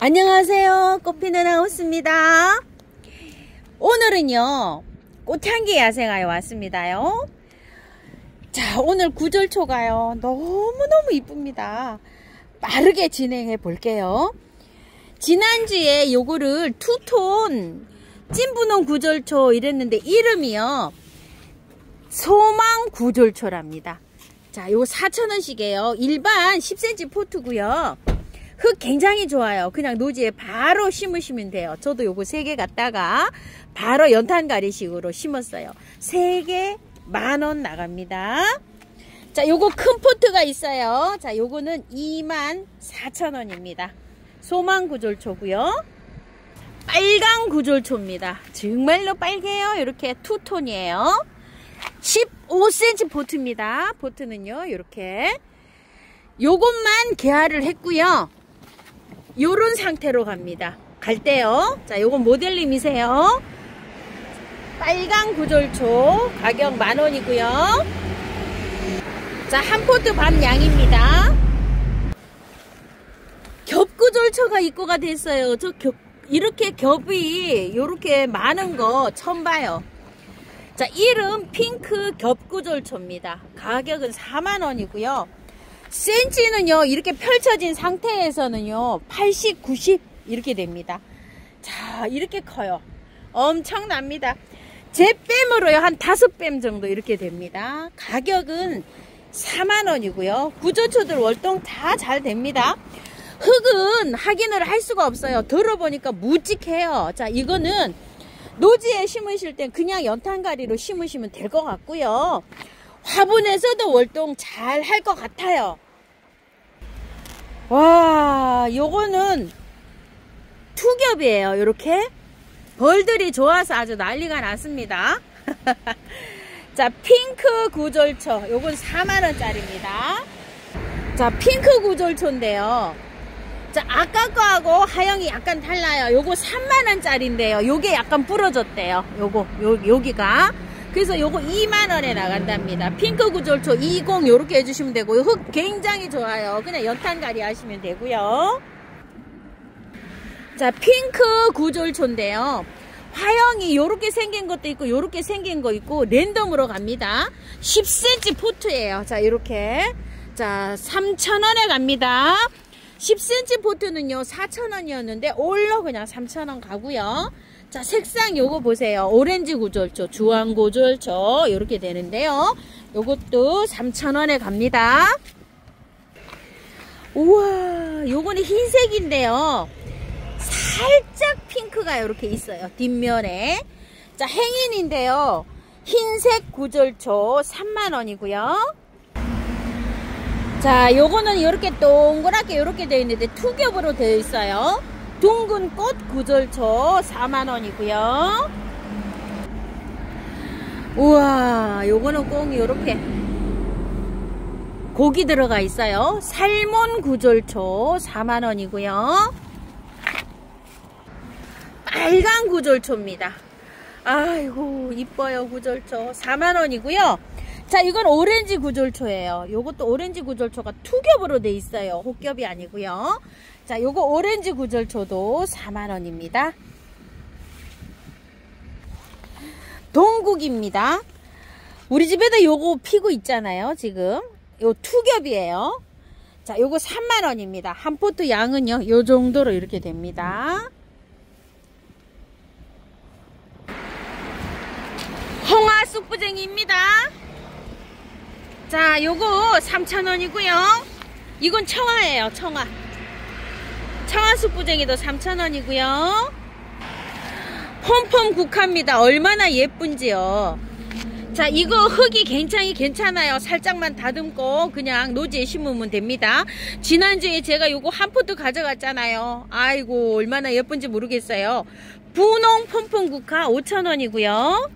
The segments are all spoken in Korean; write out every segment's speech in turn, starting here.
안녕하세요. 꽃피는 하우스입니다. 오늘은요, 꽃향기 야생화에 왔습니다요. 자, 오늘 구절 초가요, 너무너무 이쁩니다. 빠르게 진행해 볼게요. 지난주에 요거를 투톤 찐분홍 구절초 이랬는데 이름이요, 소망 구절초랍니다. 자, 요 4,000원씩이에요. 일반 10cm 포트고요. 흙 굉장히 좋아요. 그냥 노지에 바로 심으시면 돼요. 저도 요거 3개 갖다가 바로 연탄가리식으로 심었어요. 3개 만원 나갑니다. 자, 요거 큰 포트가 있어요. 자, 요거는 2만 4천 원입니다. 소망 구졸초고요 빨강 구졸초입니다. 정말로 빨개요. 이렇게 투톤이에요. 15cm 보트입니다. 보트는요, 이렇게. 요것만 개화를 했고요. 요런 상태로 갑니다. 갈 때요. 자, 요건 모델님이세요. 빨강 구절초 가격 만원이고요. 자, 한 포트 반 양입니다. 겹구절초가 입고가 됐어요. 저 겹, 이렇게 겹이 이렇게 많은 거 처음 봐요. 자, 이름 핑크 겹구절초입니다. 가격은 4만원이고요. 센치는요 이렇게 펼쳐진 상태에서는요 80, 90 이렇게 됩니다. 자 이렇게 커요. 엄청납니다. 제 뺨으로요 한 다섯 뺨 정도 이렇게 됩니다. 가격은 4만원이고요. 구조초들 월동 다 잘 됩니다. 흙은 확인을 할 수가 없어요. 들어보니까 묵직해요. 자 이거는 노지에 심으실 땐 그냥 연탄가리로 심으시면 될 것 같고요 화분에서도 월동 잘 할 것 같아요. 와, 요거는 투겹이에요. 이렇게 벌들이 좋아서 아주 난리가 났습니다. 자, 핑크 구절초. 요건 4만원짜리입니다. 자, 핑크 구절초인데요. 자, 아까 거하고 하영이 약간 달라요. 요거 3만원짜리인데요. 요게 약간 부러졌대요. 요거, 요, 여기가. 그래서 요거 2만원에 나간답니다. 핑크 구절초 20 요렇게 해주시면 되고요. 흙 굉장히 좋아요. 그냥 연탄가리 하시면 되고요. 자, 핑크 구절초인데요. 화형이 요렇게 생긴 것도 있고 요렇게 생긴 거 있고 랜덤으로 갑니다. 10cm 포트예요. 자, 이렇게. 자, 3,000원에 갑니다. 10cm 포트는요, 4,000원이었는데 올러 그냥 3,000원 가고요. 자 색상 요거 보세요. 오렌지 구절초 주황 구절초 이렇게 되는데요. 요것도 3,000원에 갑니다. 우와 요거는 흰색인데요. 살짝 핑크가 이렇게 있어요 뒷면에. 자 행인인데요. 흰색 구절초 3만원이고요. 자 요거는 이렇게 동그랗게 이렇게 되어 있는데 투겹으로 되어 있어요 둥근 꽃 구절초 4만원이고요. 우와 요거는 꼭 요렇게 고기 들어가 있어요. 살몬 구절초 4만원이고요. 빨간 구절초입니다. 아이고 이뻐요 구절초. 4만원이고요. 자 이건 오렌지 구절초예요. 요것도 오렌지 구절초가 투겹으로 돼 있어요. 혹겹이 아니고요 자, 요거 오렌지 구절초도 4만원입니다. 동국입니다. 우리 집에도 요거 피고 있잖아요, 지금. 요 투겹이에요. 자, 요거 3만원입니다. 한 포트 양은요, 요 정도로 이렇게 됩니다. 홍화 쑥부쟁이입니다. 자, 요거 3천원이고요 이건 청아예요, 청아. 청아숙부쟁이도 3,000원이고요. 폼폼 국화입니다. 얼마나 예쁜지요. 자 이거 흙이 굉장히 괜찮아요. 살짝만 다듬고 그냥 노지에 심으면 됩니다. 지난주에 제가 요거 한 포트 가져갔잖아요. 아이고 얼마나 예쁜지 모르겠어요. 분홍 폼폼 국화 5천원이고요.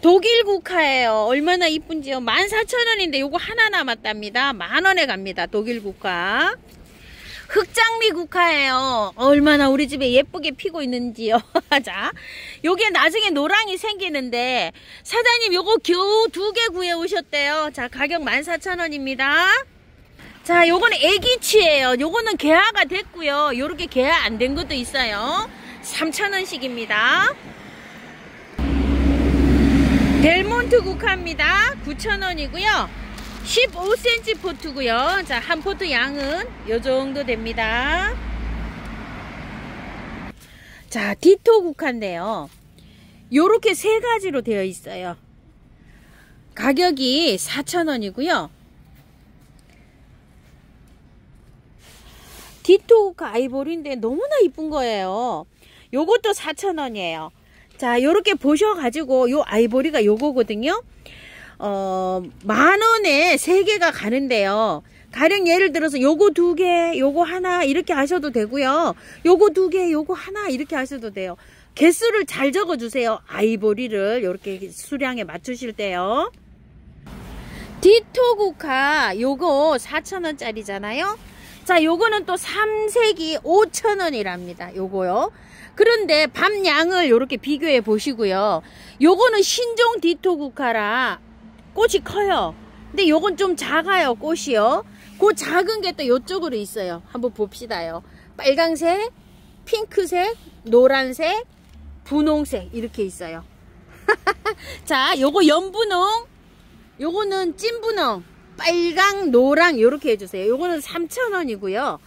독일 국화예요. 얼마나 이쁜지요. 14,000원인데 요거 하나 남았답니다. 만원에 갑니다. 독일 국화 흑장미 국화예요. 얼마나 우리 집에 예쁘게 피고 있는지요. 자, 요게 나중에 노랑이 생기는데 사장님 요거 겨우 두 개 구해 오셨대요. 자, 가격 14,000원입니다. 자, 요거는 애기치예요. 요거는 개화가 됐고요. 요렇게 개화 안 된 것도 있어요. 3,000원씩입니다. 델몬트 국화입니다. 9,000원이고요. 15cm 포트고요. 자, 한 포트 양은 요 정도 됩니다. 자, 디토 국화인데요. 요렇게 세 가지로 되어 있어요. 가격이 4,000원이고요. 디토가 아이보리인데 너무나 이쁜 거예요. 요것도 4,000원이에요. 자, 요렇게 보셔가지고 요 아이보리가 요거거든요. 어, 만 원에 세 개가 가는데요. 가령 예를 들어서 요거 두 개, 요거 하나 이렇게 하셔도 되고요. 요거 두 개, 요거 하나 이렇게 하셔도 돼요. 개수를 잘 적어주세요. 아이보리를 이렇게 수량에 맞추실 때요. 디토국화 요거 4,000원짜리잖아요. 자 요거는 또 3색이 5,000원이랍니다. 요거요. 그런데 밤양을 이렇게 비교해 보시고요. 요거는 신종 디토국화라 꽃이 커요. 근데 요건 좀 작아요. 꽃이요. 그 작은 게또 요쪽으로 있어요. 한번 봅시다요. 빨강색, 핑크색, 노란색, 분홍색 이렇게 있어요. 자, 요거 연분홍, 요거는 찐분홍, 빨강, 노랑 이렇게 해주세요. 요거는 3,000원이고요.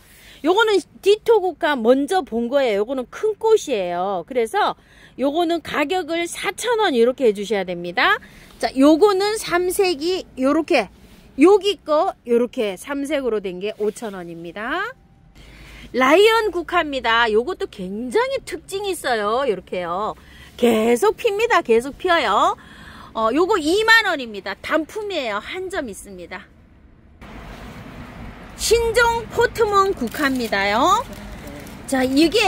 요거는 디토국화 먼저 본 거예요. 요거는 큰 꽃이에요. 그래서 요거는 가격을 4,000원 이렇게 해주셔야 됩니다. 자, 요거는 삼색이 요렇게 여기 거 요렇게 삼색으로 된 게 5,000원입니다. 라이언 국화입니다. 요것도 굉장히 특징이 있어요. 이렇게요. 계속 핍니다. 계속 피어요. 어, 요거 2만원입니다. 단품이에요. 한 점 있습니다. 신종 포트몬 국화입니다요. 자, 이게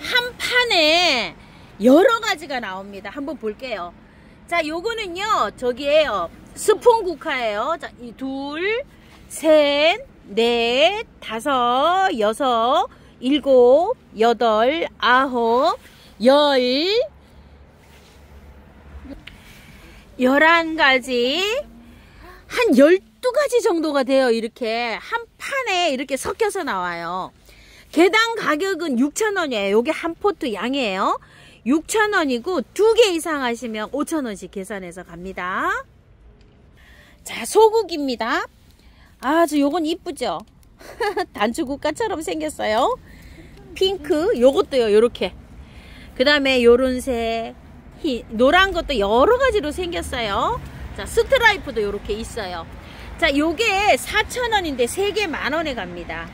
한 판에 여러 가지가 나옵니다. 한번 볼게요. 자, 요거는요, 저기에요. 스폰 국화예요. 자, 이 둘, 셋, 넷, 다섯, 여섯, 일곱, 여덟, 아홉, 열, 열한 가지, 한 열두 가지 정도가 돼요. 이렇게 한 판에 이렇게 섞여서 나와요. 개당 가격은 6,000원이에요. 요게 한 포트 양이에요. 6,000원이고 두 개 이상 하시면 5,000원씩 계산해서 갑니다. 자, 소국입니다. 아주 요건 이쁘죠? 단추 국화처럼 생겼어요. 핑크, 요것도요, 요렇게. 그 다음에 요런 색, 희, 노란 것도 여러 가지로 생겼어요. 자, 스트라이프도 요렇게 있어요. 자, 요게 4,000원인데 3개 만원에 갑니다.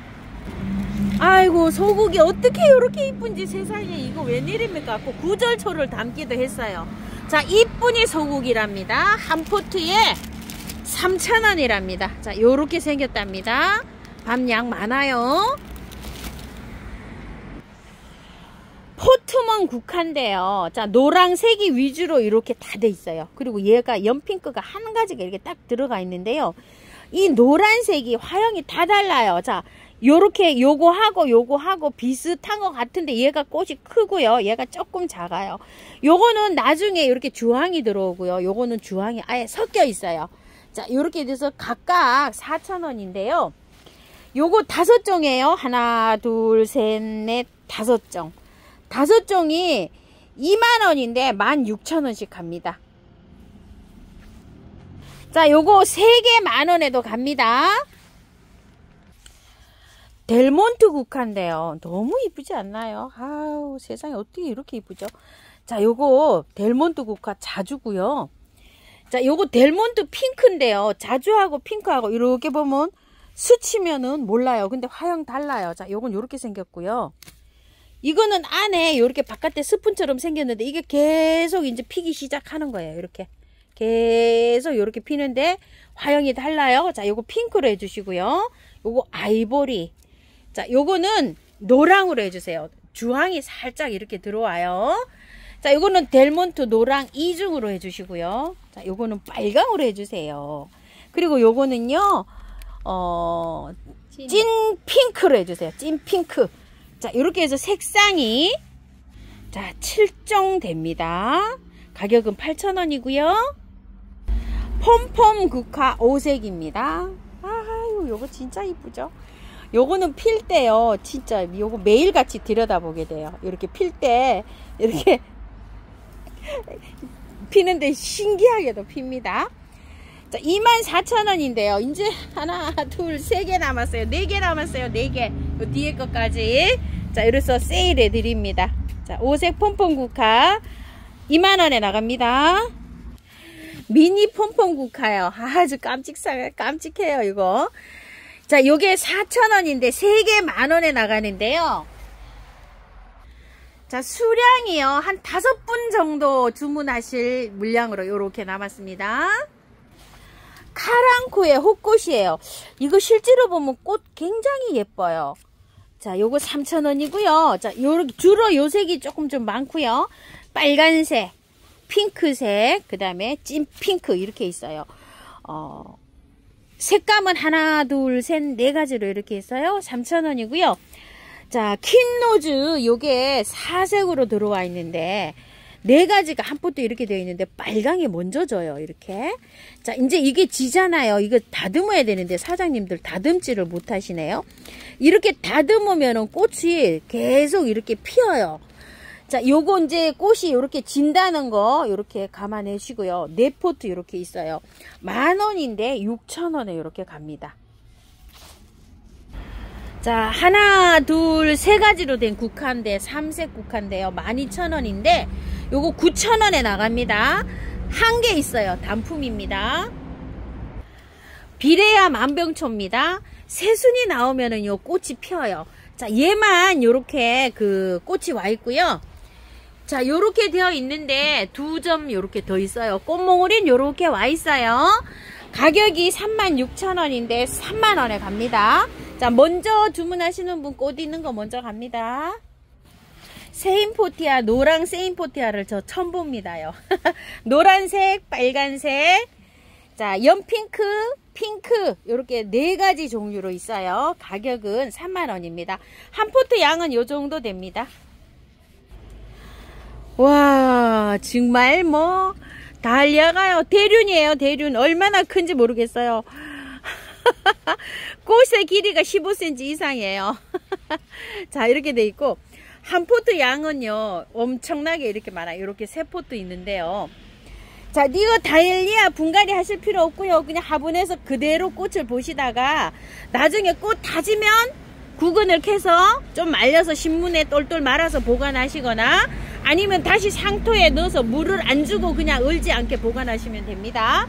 아이고, 소국이 어떻게 요렇게 이쁜지 세상에 이거 웬일입니까? 꼭 구절초를 닮기도 했어요. 자, 이쁜이 소국이랍니다. 한 포트에 3,000원이랍니다. 자, 요렇게 생겼답니다. 밤양 많아요. 포트먼 국화인데요. 자, 노랑색이 위주로 이렇게 다 돼 있어요. 그리고 얘가 연핑크가 한 가지가 이렇게 딱 들어가 있는데요. 이 노란색이 화형이 다 달라요. 자, 요렇게 요거 하고 요거 하고 비슷한 것 같은데 얘가 꽃이 크고요. 얘가 조금 작아요. 요거는 나중에 이렇게 주황이 들어오고요. 요거는 주황이 아예 섞여 있어요. 자, 이렇게 돼서 각각 4,000원인데요. 요거 다섯 종이에요. 하나, 둘, 셋, 넷, 다섯 종. 다섯 종이 2만원인데 16,000원씩 갑니다. 자, 요거 세 개 만원에도 갑니다. 델몬트 국화인데요. 너무 이쁘지 않나요? 아우, 세상에 어떻게 이렇게 이쁘죠? 자, 요거 델몬트 국화 자주고요. 자, 요거 델몬트 핑크인데요. 자주하고 핑크하고 이렇게 보면 스치면은 몰라요. 근데 화형 달라요. 자, 요건 요렇게 생겼고요. 이거는 안에 요렇게 바깥에 스푼처럼 생겼는데 이게 계속 이제 피기 시작하는 거예요. 이렇게. 계속 요렇게 피는데 화형이 달라요. 자, 요거 핑크로 해주시고요. 요거 아이보리. 자, 요거는 노랑으로 해주세요. 주황이 살짝 이렇게 들어와요. 자, 요거는 델몬트 노랑 이중으로 해주시고요. 자, 요거는 빨강으로 해주세요. 그리고 요거는요, 어, 찐 핑크로 해주세요. 찐 핑크. 자, 이렇게 해서 색상이, 자, 7종 됩니다. 가격은 8,000원이고요. 폼폼 국화 5색입니다. 아유, 요거 진짜 이쁘죠? 요거는 필 때요. 진짜 요거 매일같이 들여다보게 돼요. 이렇게 필 때 이렇게 피는데 신기하게도 핍니다. 자, 24,000원인데요. 이제 하나, 둘, 세 개 남았어요. 네 개 남았어요. 네 개. 뒤에 것까지. 자, 이래서 세일해 드립니다. 자, 오색 폼폼 국화 2만원에 나갑니다. 미니 폼폼 국화요. 아주 깜찍사, 깜찍해요, 이거. 자, 요게 4,000원인데 3개 만원에 나가는데요. 자, 수량이요. 한 다섯 분 정도 주문하실 물량으로 이렇게 남았습니다. 카랑코의 호꽃이에요. 이거 실제로 보면 꽃 굉장히 예뻐요. 자, 요거 3,000원이고요. 자, 요렇게 주로 요 색이 조금 좀 많고요. 빨간색, 핑크색, 그 다음에 찐핑크 이렇게 있어요. 어, 색감은 하나, 둘, 셋, 네 가지로 이렇게 있어요. 3,000원이고요. 자, 킨노즈 요게 사색으로 들어와 있는데 네 가지가 한 포트 이렇게 되어 있는데 빨강이 먼저 져요 이렇게 자 이제 이게 지잖아요 이거 다듬어야 되는데 사장님들 다듬지를 못 하시네요 이렇게 다듬으면 꽃이 계속 이렇게 피어요 자 요거 이제 꽃이 이렇게 진다는 거 이렇게 감안하시고요. 네 포트 이렇게 있어요. 만 원인데 6천 원에 이렇게 갑니다. 자 하나 둘 세 가지로 된 국화인데 삼색 국화인데요 12,000원인데 요거 9,000원에 나갑니다. 한 개 있어요. 단품입니다. 비레아 만병초입니다. 새순이 나오면은 요 꽃이 펴요. 자 얘만 요렇게 그 꽃이 와 있고요 자 요렇게 되어 있는데 두 점 요렇게 더 있어요. 꽃몽울인 요렇게 와 있어요. 가격이 36,000원인데 3만원에 갑니다. 자 먼저 주문하시는 분 꽃 있는 거 먼저 갑니다. 세인포티아 노랑 세인포티아를 저 처음 봅니다요. 노란색 빨간색. 자 연핑크 핑크. 이렇게 네 가지 종류로 있어요. 가격은 3만원입니다. 한 포트 양은 요 정도 됩니다 와 정말 뭐 달리아가요 대륜이에요 대륜 얼마나 큰지 모르겠어요 꽃의 길이가 15cm 이상이에요. 자 이렇게 돼 있고 한 포트 양은요 엄청나게 이렇게 많아요. 이렇게 세 포트 있는데요. 자 이거 다알리아 분갈이 하실 필요 없고요. 그냥 화분에서 그대로 꽃을 보시다가 나중에 꽃 다 지면 구근을 캐서 좀 말려서 신문에 똘똘 말아서 보관하시거나 아니면 다시 상토에 넣어서 물을 안 주고 그냥 얼지 않게 보관하시면 됩니다.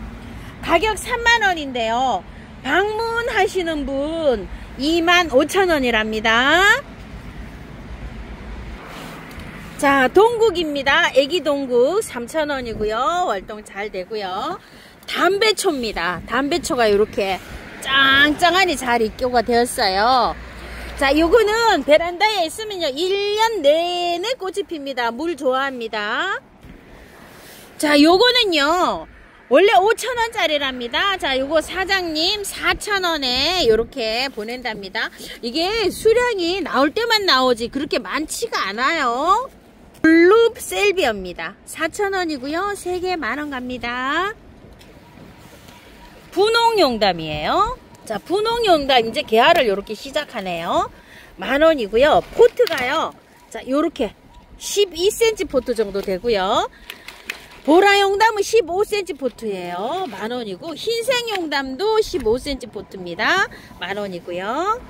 가격 3만원인데요. 방문하시는 분 25,000원이랍니다. 자 동국입니다. 애기 동국 3,000원이고요. 월동 잘 되고요. 담배초입니다. 담배초가 이렇게 짱짱하니 잘 입교가 되었어요. 자 요거는 베란다에 있으면요 1년 내내 꽃이 핍니다. 물 좋아합니다. 자 요거는요 원래 5천원짜리랍니다. 자, 요거 사장님 4천원에 이렇게 보낸답니다. 이게 수량이 나올 때만 나오지 그렇게 많지가 않아요. blue 샐비어입니다. 4천원이고요. 3개 만원 갑니다. 분홍용담이에요. 자, 분홍용담 이제 개화를 이렇게 시작하네요. 만원이고요. 포트가요. 자, 요렇게 12cm 포트 정도 되고요. 보라 용담은 15cm 포트예요. 만원이고 흰색 용담도 15cm 포트입니다. 만원이고요.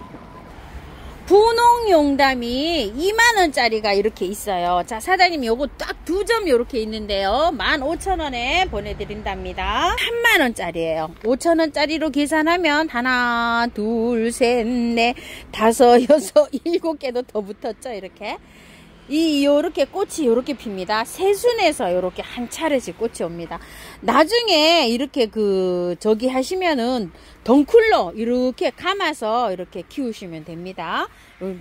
분홍 용담이 2만원짜리가 이렇게 있어요. 자 사장님 요거 딱 두점 이렇게 있는데요. 15,000원에 보내드린답니다. 3만원짜리예요. 5천원짜리로 계산하면 하나 둘 셋 넷 다섯 여섯 일곱 개도 더 붙었죠. 이렇게 이 요렇게 꽃이 요렇게 핍니다. 새순에서 요렇게 한 차례씩 꽃이 옵니다. 나중에 이렇게 그 저기 하시면은 덩쿨러 이렇게 감아서 이렇게 키우시면 됩니다.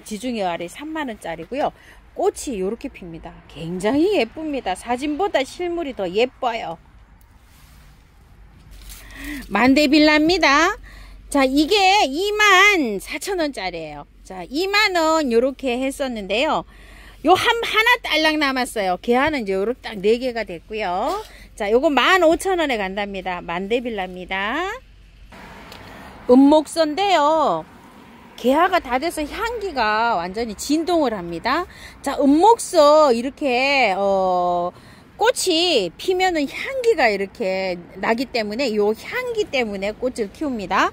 지중해 알이 3만 원짜리고요. 꽃이 요렇게 핍니다. 굉장히 예쁩니다. 사진보다 실물이 더 예뻐요. 만대빌라입니다. 자 이게 2만 4천원짜리예요. 자 2만원 요렇게 했었는데요. 요한 하나 딸랑 남았어요. 개화는 이제 요렇게 딱 4개가 됐고요. 자, 요거 15,000원에 간답니다. 만대빌라입니다. 은목서인데요. 개화가 다 돼서 향기가 완전히 진동을 합니다. 자, 은목서 이렇게 어 꽃이 피면은 향기가 이렇게 나기 때문에 요 향기 때문에 꽃을 키웁니다.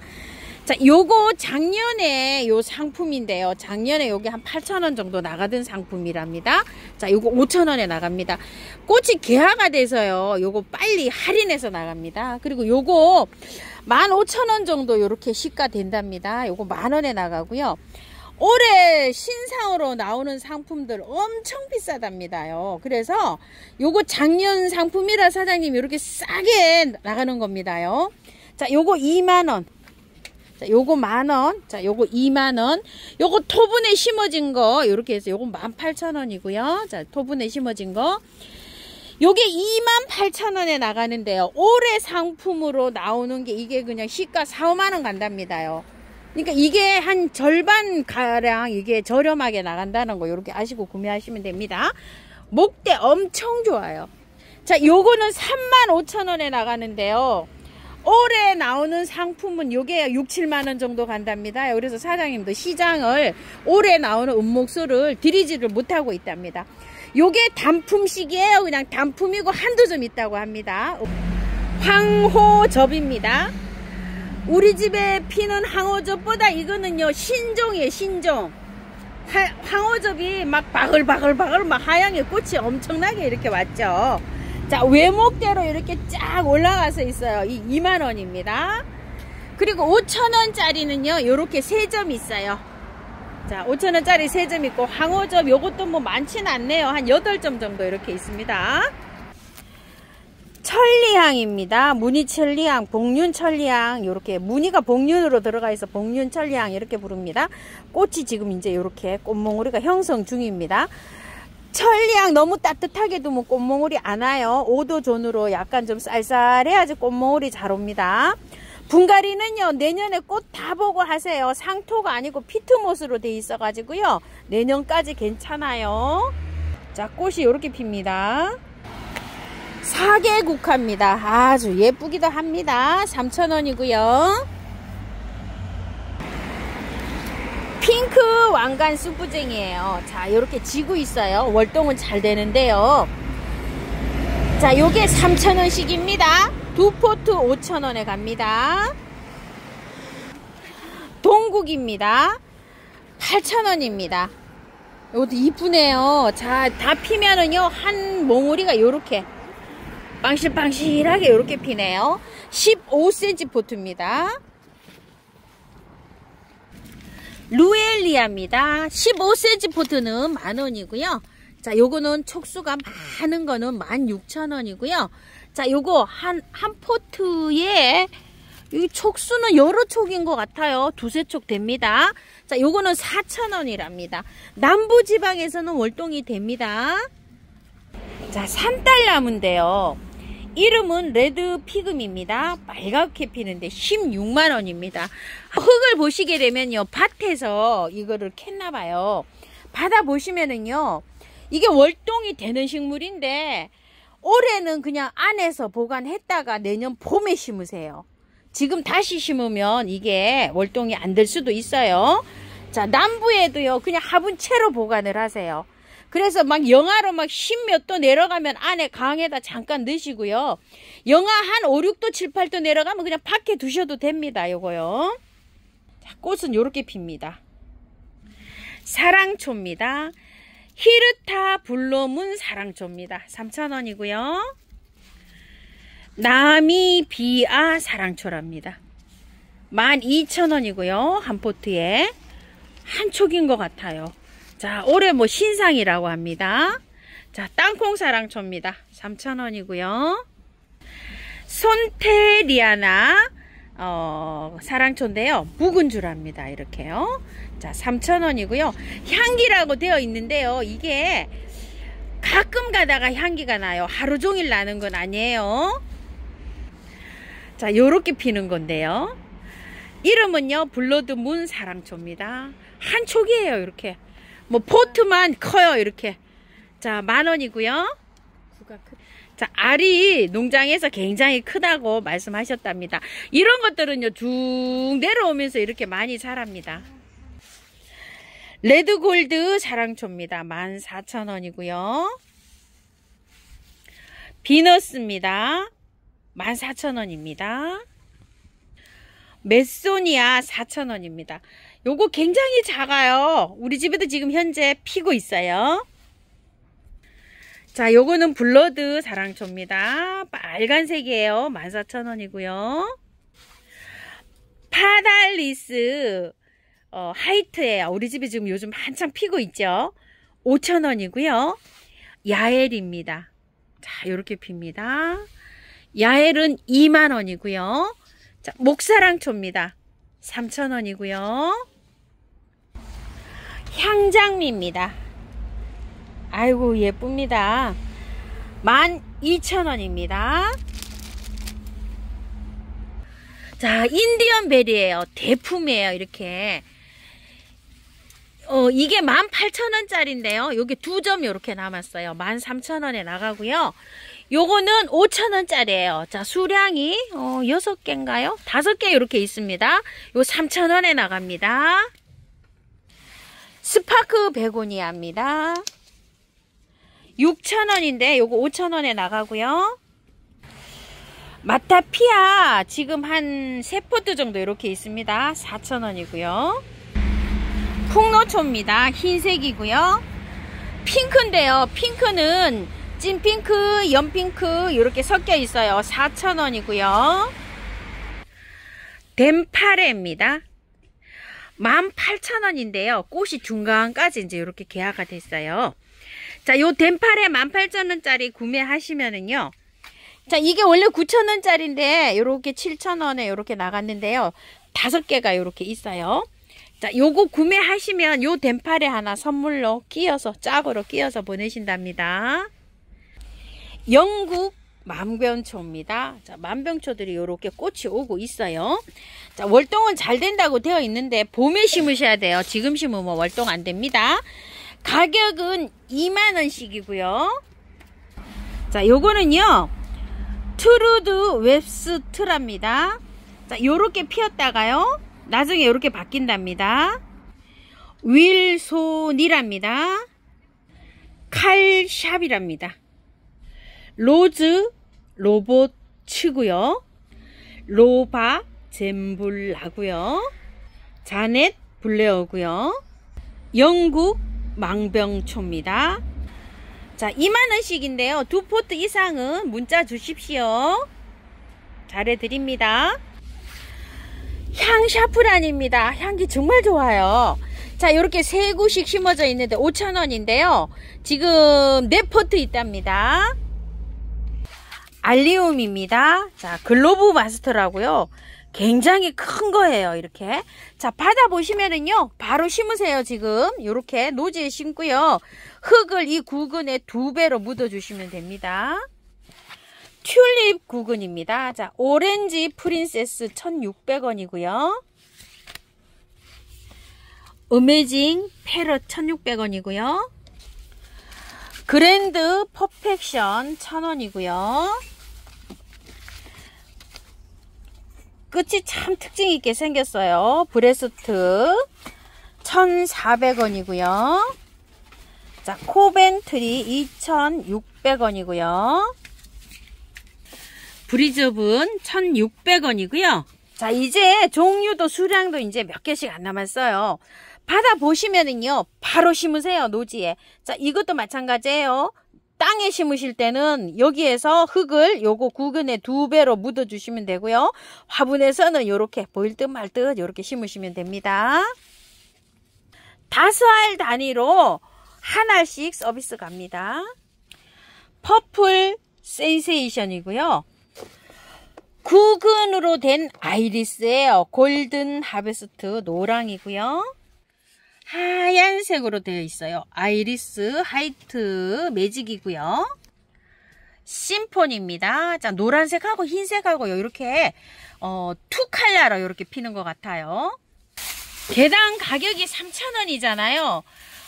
자, 요거 작년에 요 상품인데요. 작년에 요게 한 8,000원 정도 나가던 상품이랍니다. 자, 요거 5,000원에 나갑니다. 꽃이 개화가 돼서요. 요거 빨리 할인해서 나갑니다. 그리고 요거 15,000원 정도 요렇게 시가 된답니다. 요거 만원에 나가고요. 올해 신상으로 나오는 상품들 엄청 비싸답니다요. 그래서 요거 작년 상품이라 사장님 이렇게 싸게 나가는 겁니다요. 자, 요거 2만원. 자, 요거 만원. 자, 요거 2만원. 요거 토분에 심어진 거, 요렇게 해서 요거 18,000원이고요. 자, 토분에 심어진 거. 요게 28,000원에 나가는데요. 올해 상품으로 나오는 게 이게 그냥 시가 4, 5만원 간답니다요. 그러니까 이게 한 절반 가량 이게 저렴하게 나간다는 거 이렇게 아시고 구매하시면 됩니다. 목대 엄청 좋아요. 자, 요거는 35,000원에 나가는데요. 올해 나오는 상품은 요게 6, 7만원 정도 간답니다. 그래서 사장님도 시장을 올해 나오는 은목소를 들이지를 못하고 있답니다. 요게 단품식이에요. 그냥 단품이고 한두 점 있다고 합니다. 황호접입니다. 우리 집에 피는 황호접보다 이거는요 신종이에요 신종 하, 황호접이 막 바글바글바글 막 하양에 꽃이 엄청나게 이렇게 왔죠 자 외목대로 이렇게 쫙 올라가서 있어요 이 2만원입니다 그리고 5천원짜리는요 이렇게 세 점 있어요 자 5천원짜리 세 점 있고 황호접 요것도 뭐 많지는 않네요 한 8점 정도 이렇게 있습니다 천리향입니다. 무늬 천리향, 복륜 천리향 이렇게 무늬가 복륜으로 들어가 있어 복륜 천리향 이렇게 부릅니다. 꽃이 지금 이제 이렇게 꽃몽우리가 형성 중입니다. 천리향 너무 따뜻하게 두면 꽃몽우리 안 와요. 5도 존으로 약간 좀 쌀쌀해야지 꽃몽우리 잘 옵니다. 분갈이는요 내년에 꽃 다 보고 하세요. 상토가 아니고 피트못으로 돼 있어 가지고요 내년까지 괜찮아요. 자 꽃이 이렇게 핍니다. 사계국화입니다. 아주 예쁘기도 합니다. 3,000원이고요. 핑크 왕관 수부쟁이에요. 자, 이렇게 지고 있어요. 월동은 잘 되는데요. 자, 요게 3,000원씩입니다. 두 포트 5,000원에 갑니다. 동국입니다. 8,000원입니다. 이것도 이쁘네요. 자, 다 피면은요, 한 몽우리가 요렇게 빵실빵실하게 이렇게 피네요. 15cm 포트입니다. 루엘리아입니다. 15cm 포트는 만원이고요. 자, 요거는 촉수가 많은 거는 16,000원이고요. 자, 요거 한, 한 포트에 이 촉수는 여러 촉인 것 같아요. 두세 촉 됩니다. 자, 요거는 4,000원이랍니다. 남부지방에서는 월동이 됩니다. 자, 산딸나무인데요. 이름은 Red Pygmy입니다. 빨갛게 피는데 16만원입니다. 흙을 보시게 되면요. 밭에서 이거를 캤나봐요. 받아 보시면은요. 이게 월동이 되는 식물인데 올해는 그냥 안에서 보관했다가 내년 봄에 심으세요. 지금 다시 심으면 이게 월동이 안 될 수도 있어요. 자, 남부에도요. 그냥 화분 채로 보관을 하세요. 그래서 막 영하로 막 10몇 도 내려가면 안에 강에다 잠깐 넣으시고요. 영하 한 5, 6도, 7, 8도 내려가면 그냥 밖에 두셔도 됩니다. 요거요. 자, 꽃은 요렇게 핍니다. 사랑초입니다. 히르타 블로문 사랑초입니다. 3,000원이고요. 나미비아 사랑초랍니다. 12,000원이고요. 한 포트에 한 촉인 것 같아요. 자, 올해 뭐 신상이라고 합니다. 자, 땅콩 사랑초입니다. 3,000원이고요. 손테리아나 어, 사랑초인데요. 묵은 줄 압니다. 이렇게요. 자, 3,000원이고요. 향기라고 되어 있는데요. 이게 가끔 가다가 향기가 나요. 하루 종일 나는 건 아니에요. 자, 요렇게 피는 건데요. 이름은요. 블러드 문 사랑초입니다. 한 촉이에요. 이렇게. 뭐 포트만 커요 이렇게 자 만원이고요 자, 알이 농장에서 굉장히 크다고 말씀하셨답니다. 이런 것들은요, 쭉 내려오면서 이렇게 많이 자랍니다. 레드골드 자랑초입니다. 14,000원이고요. 비너스입니다. 14,000원입니다. 메소니아 4,000원입니다. 요거 굉장히 작아요. 우리 집에도 지금 현재 피고 있어요. 자, 요거는 blood 사랑초입니다. 빨간색이에요. 14,000원이고요. 파달리스 어, white예요. 우리 집에 지금 요즘 한창 피고 있죠. 5,000원이고요. 야엘입니다. 자, 요렇게 핍니다. 야엘은 2만원이고요. 자, 목사랑초입니다. 3,000원이고요. 향장미입니다. 아이고 예쁩니다. 12,000원입니다. 자 인디언 벨이에요. 대품이에요. 이렇게 어 이게 18,000원짜리인데요. 여기 두점 이렇게 남았어요. 13,000원에 나가고요. 요거는 5,000원짜리예요. 자 수량이 어 6개인가요? 5개 이렇게 있습니다. 요 3,000원에 나갑니다. 스파크 베고니아입니다. 6,000원인데 요거 5,000원에 나가고요. 마타피아 지금 한 3포트 정도 이렇게 있습니다. 4,000원이고요. 풍노초입니다. 흰색이고요. 핑크인데요. 핑크는 찐핑크, 연핑크 이렇게 섞여 있어요. 4,000원이고요. 덴파레입니다. 18,000원인데요. 꽃이 중간까지 이제 이렇게 개화가 됐어요. 자, 요 덴팔에 18,000원짜리 구매하시면은요. 자, 이게 원래 9,000원짜리인데 요렇게 7,000원에 요렇게 나갔는데요. 다섯 개가 요렇게 있어요. 자, 요거 구매하시면 요 덴파레 하나 선물로 끼어서 짝으로 끼어서 보내신답니다. 영국 만병초입니다. 자, 만병초들이 이렇게 꽃이 오고 있어요. 자, 월동은 잘 된다고 되어 있는데 봄에 심으셔야 돼요. 지금 심으면 월동 안 됩니다. 가격은 2만 원씩이고요. 자, 요거는요. Trude Webster랍니다. 자, 요렇게 피었다가요. 나중에 요렇게 바뀐답니다. 윌소니랍니다. 칼샵이랍니다. 로즈 로봇츠고요. 로바 젠블라고요. 자넷 블레어고요. 영국 망병초입니다. 자, 2만원씩인데요. 두 포트 이상은 문자 주십시오. 잘해드립니다. 향 샤프란입니다. 향기 정말 좋아요. 자, 이렇게 세 구씩 심어져 있는데 5천원인데요. 지금 네 포트 있답니다. 알리움입니다. 자, Globe Master라고요. 굉장히 큰 거예요 이렇게. 자 받아보시면은요 바로 심으세요 지금. 이렇게 노지에 심고요. 흙을 이 구근에 두 배로 묻어 주시면 됩니다. 튤립 구근입니다. 자 Orange Princess 1600원이고요. Amazing Parrot 1600원이고요. Grand Perfection 1000원이고요 끝이 참 특징 있게 생겼어요. 브레스트 1,400원이고요. 자, 코벤트리 2,600원이고요. 브리즈분 1,600원이고요. 자, 이제 종류도 수량도 이제 몇 개씩 안 남았어요. 받아 보시면은요, 바로 심으세요, 노지에. 자, 이것도 마찬가지예요. 땅에 심으실 때는 여기에서 흙을 요거 구근에 두 배로 묻어 주시면 되고요. 화분에서는 이렇게 보일 듯 말듯 이렇게 심으시면 됩니다. 다섯 알 단위로 한 알씩 서비스 갑니다. Purple Sensation이고요. 구근으로 된 아이리스예요. Golden Harvest 노랑이고요. 하얀색으로 되어 있어요. 아이리스 White Magic이고요. Symphony입니다. 자, 노란색하고 흰색하고 이렇게 어, 투 칼라로 이렇게 피는 것 같아요. 개당 가격이 3,000원이잖아요.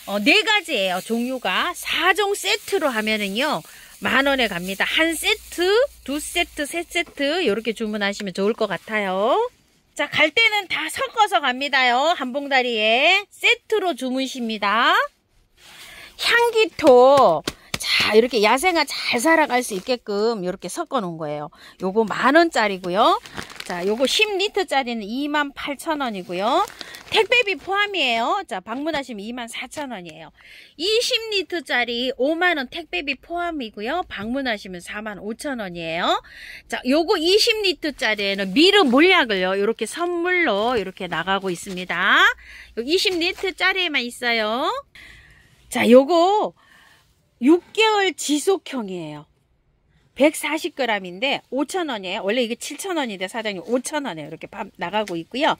어, 네 가지예요. 종류가 4종 세트로 하면은요. 만 원에 갑니다. 한 세트, 두 세트, 세 세트 이렇게 주문하시면 좋을 것 같아요. 자, 갈 때는 다 섞어서 갑니다요. 한 봉다리에 세트로 주무십니다. 향기토 자 이렇게 야생화 잘 살아갈 수 있게끔 이렇게 섞어 놓은 거예요. 요거 만원짜리고요. 자 요거 10리터짜리는 28,000원이고요. 택배비 포함이에요. 자 방문하시면 24,000원이에요. 20리터짜리 5만원 택배비 포함이고요. 방문하시면 45,000원이에요. 자 요거 20리터짜리에는 미르 몰약을요 이렇게 선물로 이렇게 나가고 있습니다. 20리터짜리에만 있어요. 자, 요거 6개월 지속형이에요. 140g인데 5,000원이에요. 원래 이게 7,000원인데 사장님 5,000원에 이렇게 나가고 있고요.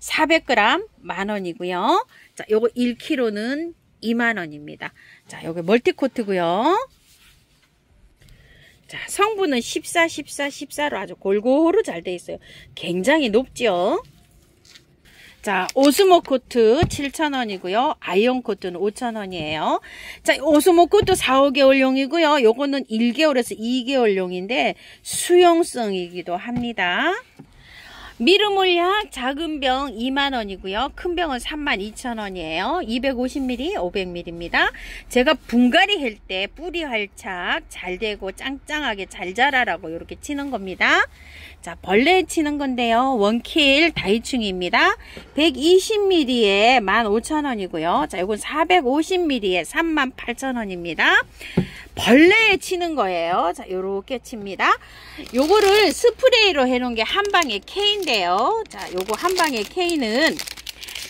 400g 만원이고요. 자, 요거 1kg는 2만원입니다. 자, 요거 Multicote고요. 자, 성분은 14, 14, 14로 아주 골고루 잘 돼 있어요. 굉장히 높죠? 자, Osmocote 7,000원이고요. 아이언 코트는 5,000원이에요. 자, 오스모 코트 4, 5개월용이고요. 요거는 1개월에서 2개월용인데 수용성이기도 합니다. 미르몰약 작은 병 2만원이고요. 큰 병은 32,000원이에요. 250ml, 500ml입니다. 제가 분갈이 할 때 뿌리 활착 잘 되고 짱짱하게 잘 자라라고 이렇게 치는 겁니다. 자, 벌레 치는 건데요. 원킬 다이충입니다. 120ml에 15,000원이고요. 자, 이건 450ml에 38,000원입니다. 벌레에 치는 거예요. 자, 요렇게 칩니다. 요거를 스프레이로 해놓은 게 한 방에 K인데 요. 자, 요거 한 방에 K는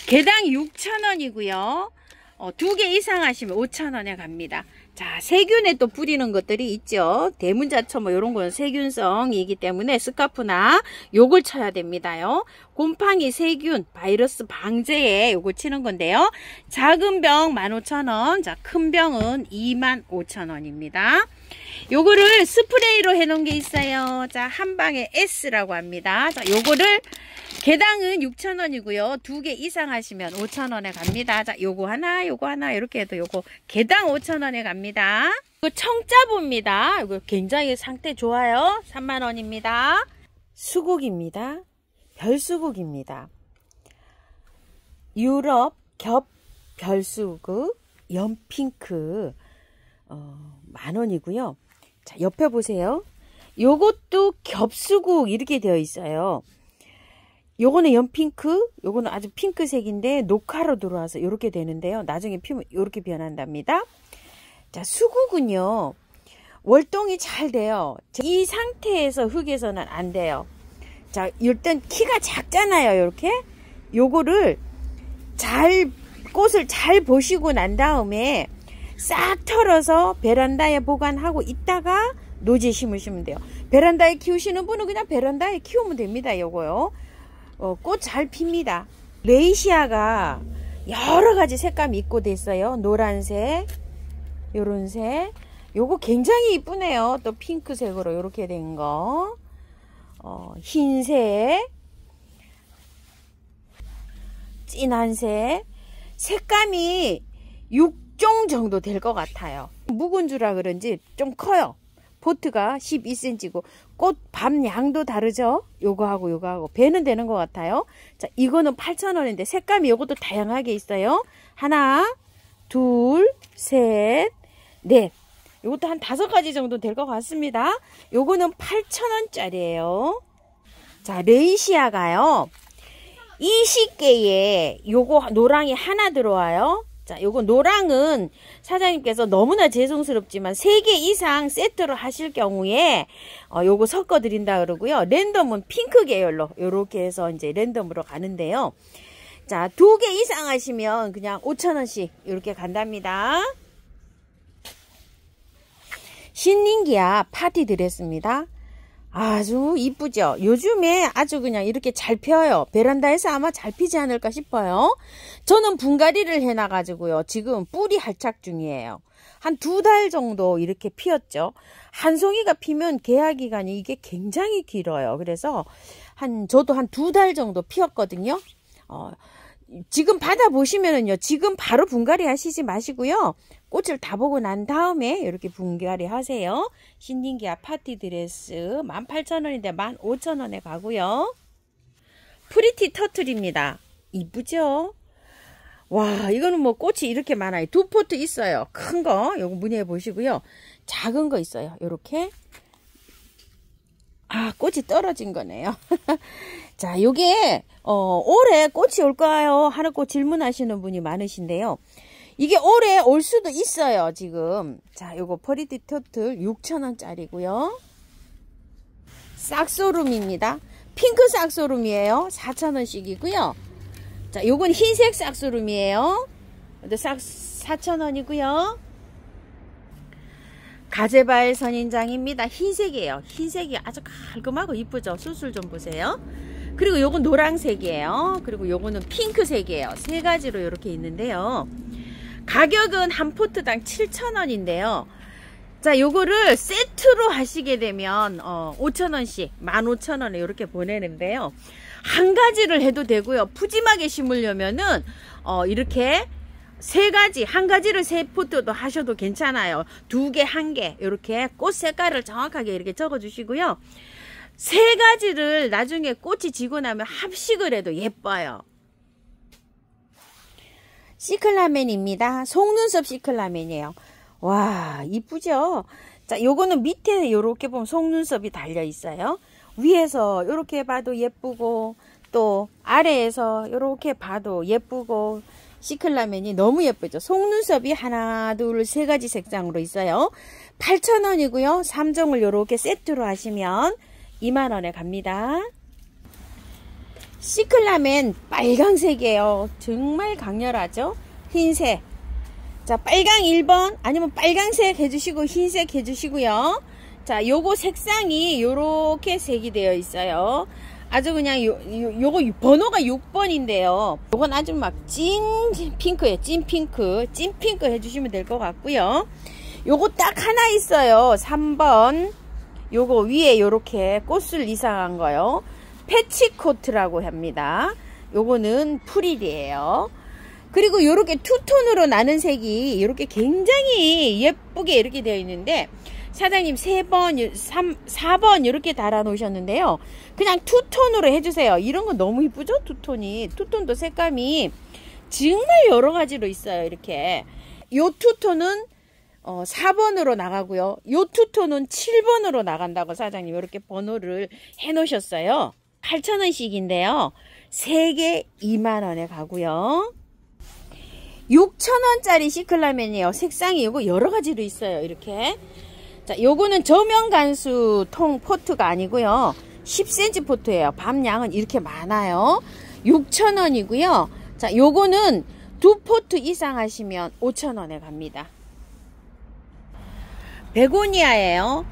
개당 6,000원이고요. 어, 두 개 이상 하시면 5,000원에 갑니다. 자, 세균에 또 뿌리는 것들이 있죠. 대문자처 뭐 이런 거는 세균성이기 때문에 스카프나 요걸 쳐야 됩니다요. 곰팡이 세균 바이러스 방제에 요걸 치는 건데요. 작은 병 15,000원, 자, 큰 병은 25,000원입니다. 요거를 스프레이로 해 놓은 게 있어요. 자, 한 방에 S라고 합니다. 자, 요거를 개당은 6,000원이고요. 두 개 이상 하시면 5,000원에 갑니다. 자, 요거 하나, 요거 하나 이렇게 해도 요거 개당 5,000원에 갑니다. 이거 청자부입니다. 이거 굉장히 상태 좋아요. 3만원입니다. 수국입니다. 별수국입니다. 유럽 겹 별수국 연핑크 어, 만 원이고요. 자, 옆에 보세요. 요것도 겹수국 이렇게 되어 있어요. 요거는 연핑크, 요거는 아주 핑크색인데 녹화로 들어와서 이렇게 되는데요. 나중에 피면 이렇게 변한답니다. 자, 수국은요. 월동이 잘 돼요. 이 상태에서 흙에서는 안 돼요. 자, 일단 키가 작잖아요. 이렇게. 요거를 잘 꽃을 잘 보시고 난 다음에 싹 털어서 베란다에 보관하고 있다가 노지에 심으시면 돼요. 베란다에 키우시는 분은 그냥 베란다에 키우면 됩니다. 요거요. 어, 꽃 잘 핍니다. 레이시아가 여러 가지 색감이 있고 됐어요. 노란색, 요런 색. 요거 굉장히 이쁘네요. 또 핑크색으로 이렇게 된 거. 어, 흰색, 진한 색. 색감이 6 종 정도 될 것 같아요. 묵은 주라 그런지 좀 커요. 포트가 12cm고 꽃밤 양도 다르죠? 요거하고 요거하고. 배는 되는 것 같아요. 자 이거는 8,000원인데 색감이 요것도 다양하게 있어요. 하나 둘 셋 넷. 요것도 한 다섯 가지 정도 될 것 같습니다. 요거는 8,000원짜리예요. 자 레이시아가요. 20개에 요거 노랑이 하나 들어와요 자, 요거 노랑은 사장님께서 너무나 죄송스럽지만 3개 이상 세트로 하실 경우에 어, 요거 섞어 드린다 그러고요. 랜덤은 핑크 계열로 요렇게 해서 이제 랜덤으로 가는데요. 자, 두 개 이상 하시면 그냥 5천원씩 이렇게 간답니다. 신nin기야 파티 드렸습니다. 아주 이쁘죠? 요즘에 아주 그냥 이렇게 잘 펴요. 베란다에서 아마 잘 피지 않을까 싶어요. 저는 분갈이를 해놔 가지고요. 지금 뿌리 할착 중이에요. 한 두 달 정도 이렇게 피었죠. 한 송이가 피면 개화 기간이 이게 굉장히 길어요. 그래서 한 저도 한 두 달 정도 피었거든요. 어, 지금 받아보시면은요, 지금 바로 분갈이 하시지 마시고요. 꽃을 다 보고 난 다음에 이렇게 분갈이 하세요. 신닝기아 Party Dress 18,000원인데 15,000원에 가고요. Pretty Turtle입니다. 이쁘죠? 와, 이거는 뭐 꽃이 이렇게 많아요. 두 포트 있어요. 큰 거, 요거 문의해 보시고요. 작은 거 있어요. 요렇게. 아, 꽃이 떨어진 거네요. 자, 요게, 어, 올해 꽃이 올까요? 거 질문하시는 분이 많으신데요. 이게 올해 올 수도 있어요, 지금. 자, 요거 퍼리티 터틀 6,000원짜리고요. 싹소룸입니다. 핑크 싹소룸이에요. 4,000원씩이고요. 자, 요건 흰색 싹소룸이에요. 싹 4,000원이고요. 가재발 선인장입니다. 흰색이에요. 흰색이 아주 깔끔하고 이쁘죠? 수술 좀 보세요. 그리고 요건 노란색이에요. 그리고 요거는 핑크색이에요. 세 가지로 이렇게 있는데요. 가격은 한 포트당 7,000원인데요. 자, 요거를 세트로 하시게 되면 어, 5,000원씩 15,000원에 이렇게 보내는데요. 한 가지를 해도 되고요. 푸짐하게 심으려면은 어, 이렇게 세 가지, 한 가지를 세 포트도 하셔도 괜찮아요. 두 개, 한 개, 이렇게 꽃 색깔을 정확하게 이렇게 적어 주시고요. 세 가지를 나중에 꽃이 지고 나면 합식을 해도 예뻐요. 시클라멘입니다. 속눈썹 시클라멘이에요. 와, 이쁘죠? 자, 요거는 밑에 요렇게 보면 속눈썹이 달려 있어요. 위에서 이렇게 봐도 예쁘고 또 아래에서 이렇게 봐도 예쁘고 시클라멘이 너무 예쁘죠. 속눈썹이 하나 둘 세 가지 색상으로 있어요. 8,000원이고요. 3종을 이렇게 세트로 하시면 2만원에 갑니다. 시클라멘 빨강색이에요. 정말 강렬하죠. 흰색. 자 빨강 1번 아니면 빨강색 해주시고 흰색 해주시고요. 자, 요거 색상이 요렇게 색이 되어 있어요. 아주 그냥 요, 요, 요거 번호가 6번인데요. 요건 아주 막 찐 핑크예요. 찐 핑크. 찐 핑크 해주시면 될 것 같고요. 요거 딱 하나 있어요. 3번. 요거 위에 요렇게 꽃을 이상한 거요. 패치코트라고 합니다. 요거는 프릴이에요. 그리고 요렇게 투톤으로 나는 색이 이렇게 굉장히 예쁘게 이렇게 되어 있는데 사장님 3번, 3, 4번 이렇게 달아 놓으셨는데요. 그냥 투톤으로 해주세요. 이런 거 너무 이쁘죠? 투톤이. 투톤도 색감이 정말 여러 가지로 있어요. 이렇게. 요 투톤은 어, 4번으로 나가고요. 요 투톤은 7번으로 나간다고 사장님 이렇게 번호를 해 놓으셨어요. 8,000원씩인데요. 3개 2만원에 가고요. 6,000원짜리 시클라멘이에요. 색상이 이거 여러 가지로 있어요. 이렇게. 자, 요거는 저면 간수 통 포트가 아니고요. 10cm 포트예요. 밤양은 이렇게 많아요. 6,000원이고요. 자, 요거는 두 포트 이상 하시면 5,000원에 갑니다. 베고니아예요.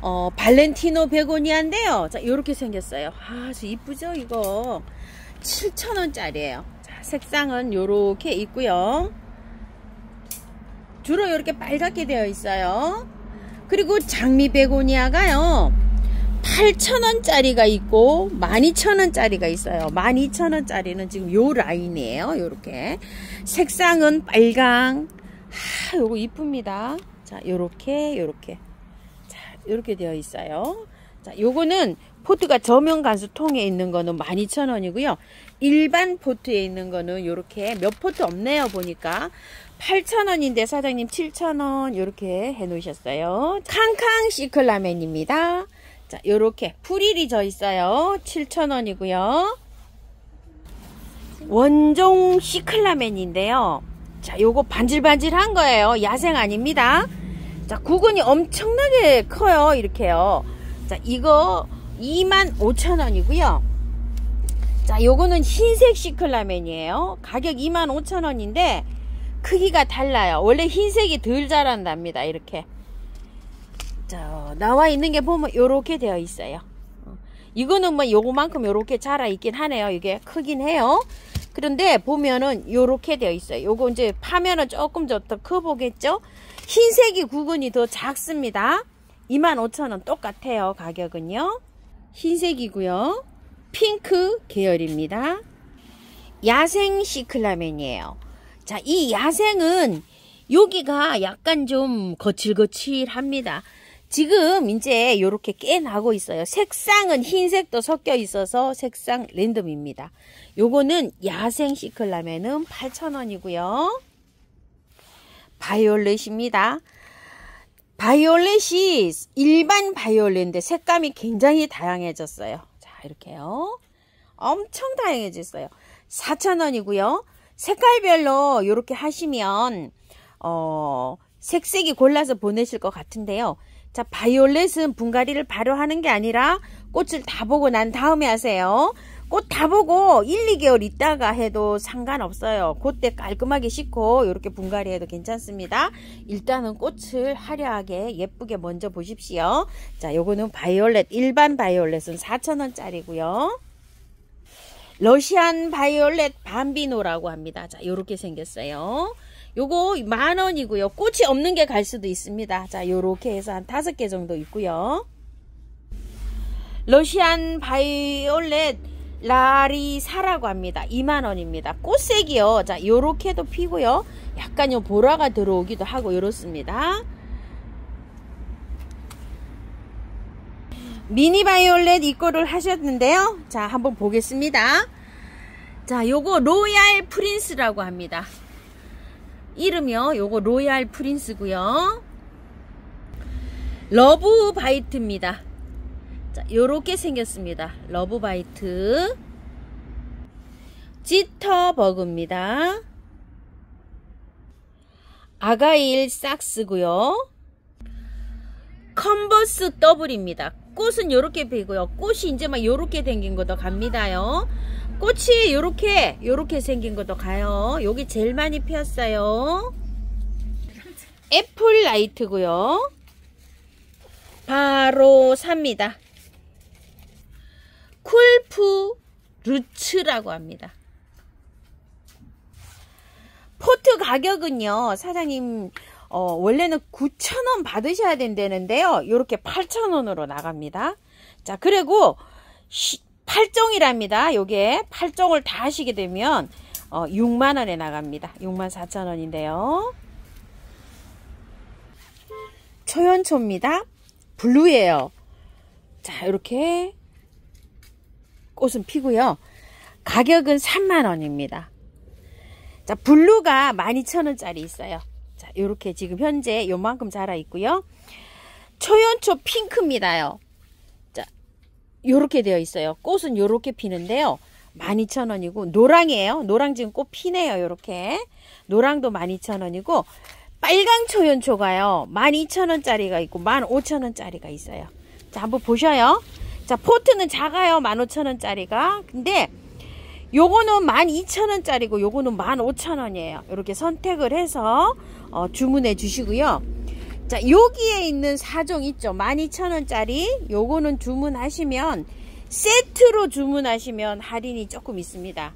어, 발렌티노 베고니아인데요. 자, 요렇게 생겼어요. 아주 이쁘죠, 이거. 7,000원짜리예요. 자, 색상은 요렇게 있고요. 주로 이렇게 빨갛게 되어 있어요. 그리고 장미 베고니아가요 8,000원짜리가 있고 12,000원짜리가 있어요 12,000원짜리는 지금 요 라인이에요 요렇게 색상은 빨강 하 요거 이쁩니다 자 요렇게 요렇게 자 요렇게 되어 있어요 자 요거는 포트가 저면 관수 통에 있는 거는 12,000원이고요 일반 포트에 있는 거는 요렇게 몇 포트 없네요 보니까 8,000원인데 사장님 7,000원 이렇게 해 놓으셨어요. 캉캉 시클라멘입니다. 자, 요렇게 프릴이 져 있어요. 7,000원이고요. 원종 시클라멘인데요. 자, 요거 반질반질한 거예요. 야생 아닙니다. 자, 구근이 엄청나게 커요. 이렇게요. 자, 이거 25,000원이고요. 자, 요거는 흰색 시클라멘이에요. 가격 25,000원인데 크기가 달라요. 원래 흰색이 덜 자란답니다. 이렇게. 자, 나와 있는 게 보면 이렇게 되어 있어요. 어, 이거는 뭐 요거만큼 요렇게 자라 있긴 하네요. 이게 크긴 해요. 그런데 보면은 요렇게 되어 있어요. 요거 이제 파면은 조금 더 커 보겠죠? 흰색이 구근이 더 작습니다. 25,000원 똑같아요. 가격은요. 흰색이고요. 핑크 계열입니다. 야생 시클라멘이에요. 자, 이 야생은 여기가 약간 좀 거칠거칠합니다. 지금 이제 이렇게 깨 나고 있어요. 색상은 흰색도 섞여 있어서 색상 랜덤입니다. 요거는 야생 시클라멘은 8,000원이고요. 바이올렛입니다. 바이올렛이 일반 바이올렛인데 색감이 굉장히 다양해졌어요. 자, 이렇게요. 엄청 다양해졌어요. 4,000원이고요. 색깔별로 이렇게 하시면 어, 색색이 골라서 보내실 것 같은데요. 자, 바이올렛은 분갈이를 바로 하는 게 아니라 꽃을 다 보고 난 다음에 하세요. 꽃 다 보고 1, 2개월 있다가 해도 상관없어요. 그때 깔끔하게 씻고 이렇게 분갈이 해도 괜찮습니다. 일단은 꽃을 화려하게 예쁘게 먼저 보십시오. 자, 요거는 바이올렛, 일반 바이올렛은 4,000원짜리고요. 러시안 바이올렛 밤비노라고 합니다. 자, 요렇게 생겼어요. 요거 만 원이고요. 꽃이 없는 게 갈 수도 있습니다. 자, 요렇게 해서 한 다섯 개 정도 있고요. 러시안 바이올렛 라리사라고 합니다. 2만 원입니다. 꽃색이요. 자, 요렇게도 피고요. 약간 요 보라가 들어오기도 하고 요렇습니다. 미니 바이올렛 이거를 하셨는데요. 자, 한번 보겠습니다. 자, 요거 Royal Prince라고 합니다. 이름이요. 요거 Royal Prince고요. Love Bite입니다. 자, 요렇게 생겼습니다. Love Bite. Jitterbug입니다. Argyle Socks고요. Converse Double입니다. 꽃은 요렇게 피고요. 꽃이 이제 막 요렇게 생긴 것도 갑니다요. 꽃이 요렇게 요렇게 생긴 것도 가요. 여기 제일 많이 피었어요. Apple Light고요. 바로 삽니다. 쿨프 루츠라고 합니다. 포트 가격은요. 사장님 어, 원래는 9,000원 받으셔야 된다는데요. 이렇게 8,000원으로 나갑니다. 자, 그리고 8종이랍니다. 요게 8종을 다 하시게 되면 어, 6만원에 나갑니다. 6만 4천원인데요. 초연초입니다. blue예요. 자, 이렇게 꽃은 피고요. 가격은 3만원입니다. 자, blue가 12,000원짜리 있어요. 자, 요렇게 지금 현재 요만큼 자라 있고요. 초연초 핑크입니다요. 자, 요렇게 되어 있어요. 꽃은 요렇게 피는데요. 12,000원이고 노랑이에요. 노랑 지금 꽃 피네요. 요렇게. 노랑도 12,000원이고 빨강 초연초가요. 12,000원짜리가 있고 15,000원짜리가 있어요. 자, 한번 보셔요. 자, 포트는 작아요. 15,000원짜리가. 근데 요거는 12,000원짜리고 요거는 15,000원이에요. 이렇게 선택을 해서 어, 주문해 주시고요. 자, 여기에 있는 4종 있죠. 12,000원짜리. 요거는 주문하시면 세트로 주문하시면 할인이 조금 있습니다.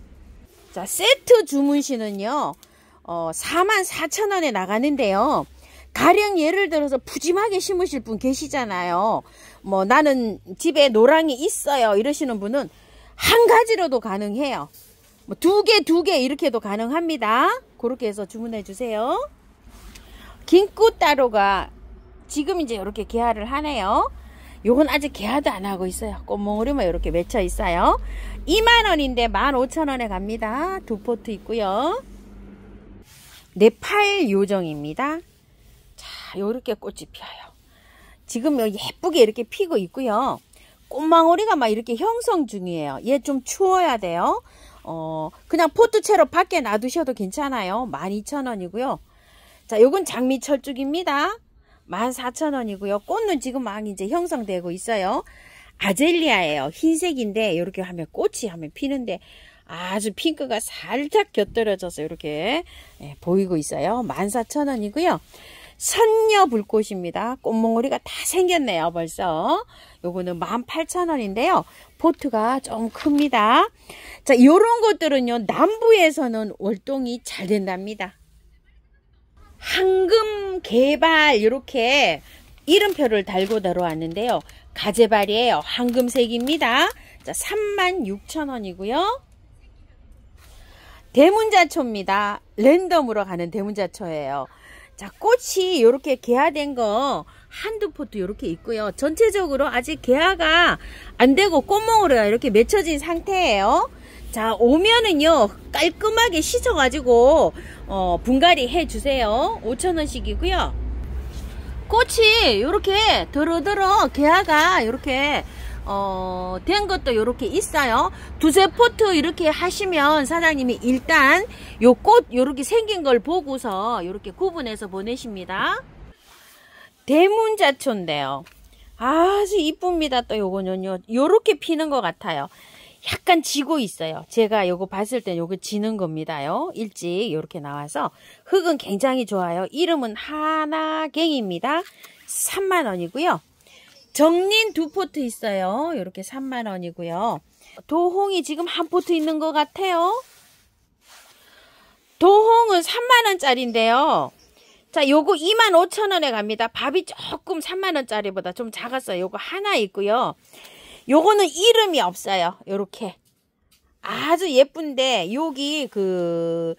자, 세트 주문 시는요. 어, 44,000원에 나가는데요. 가령 예를 들어서 푸짐하게 심으실 분 계시잖아요. 뭐 나는 집에 노랑이 있어요. 이러시는 분은 한 가지로도 가능해요. 뭐 두 개, 두 개 이렇게도 가능합니다. 그렇게 해서 주문해 주세요. 긴꽃 따로가 지금 이제 이렇게 개화를 하네요. 요건 아직 개화도 안 하고 있어요. 꽃몽우리만 이렇게 맺혀 있어요. 2만원인데 15,000원에 갑니다. 두 포트 있고요. 네팔 요정입니다. 자, 요렇게 꽃이 피어요. 지금 예쁘게 이렇게 피고 있고요. 꽃망울이가 막 이렇게 형성 중이에요. 얘 좀 추워야 돼요. 어, 그냥 포트채로 밖에 놔두셔도 괜찮아요. 12,000원이고요. 자, 요건 장미철쭉입니다. 14,000원이고요. 꽃은 지금 막 이제 형성되고 있어요. 아젤리아예요. 흰색인데 이렇게 하면 꽃이 하면 피는데 아주 핑크가 살짝 곁들여져서 이렇게 예, 보이고 있어요. 14,000원이고요. 선녀 불꽃입니다. 꽃몽오리가 다 생겼네요. 벌써. 요거는 18,000원인데요. 포트가 좀 큽니다. 자, 요런 것들은요. 남부에서는 월동이 잘 된답니다. 황금 개발 이렇게 이름표를 달고 들어왔는데요. 가재발이에요. 황금색입니다. 자, 36,000원이고요. 대문자초입니다. 랜덤으로 가는 대문자초예요. 자, 꽃이 이렇게 개화된 거 한두 포트 이렇게 있고요. 전체적으로 아직 개화가 안 되고 꽃몽으로 이렇게 맺혀진 상태예요. 자, 오면은요, 깔끔하게 씻어가지고, 어, 분갈이 해주세요. 5천원씩이고요. 꽃이 이렇게 더러더러 개화가 이렇게 어, 된 것도 이렇게 있어요. 두세 포트 이렇게 하시면 사장님이 일단 요 꽃 이렇게 생긴 걸 보고서 이렇게 구분해서 보내십니다. 대문자초인데요. 아주 이쁩니다. 또 요거는요. 요렇게 피는 것 같아요. 약간 지고 있어요. 제가 요거 봤을 때 요거 지는 겁니다요. 일찍 요렇게 나와서 흙은 굉장히 좋아요. 이름은 하나갱입니다. 3만원이고요. 정린 두 포트 있어요. 이렇게 3만원이고요. 도홍이 지금 한 포트 있는 것 같아요. 도홍은 3만원짜리인데요. 자, 요거 25,000원에 갑니다. 밥이 조금 3만원짜리보다 좀 작았어요. 요거 하나 있고요. 요거는 이름이 없어요. 요렇게. 아주 예쁜데, 여기 그,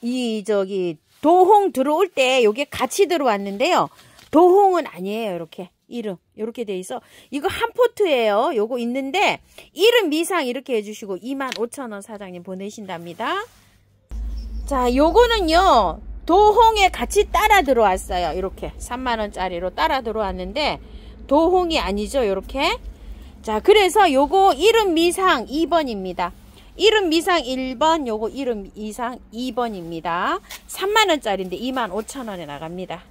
이, 저기, 도홍 들어올 때 요게 같이 들어왔는데요. 도홍은 아니에요. 이렇게. 이름 이렇게 돼 있어. 이거 한 포트예요. 요거 있는데 이름 미상 이렇게 해주시고 25,000원 사장님 보내신답니다. 자 요거는요 도홍에 같이 따라 들어왔어요. 이렇게 3만원짜리로 따라 들어왔는데 도홍이 아니죠 이렇게? 자 그래서 요거 이름 미상 2번입니다. 이름 미상 1번 요거 이름 이상 2번입니다. 3만원짜리인데 25,000원에 나갑니다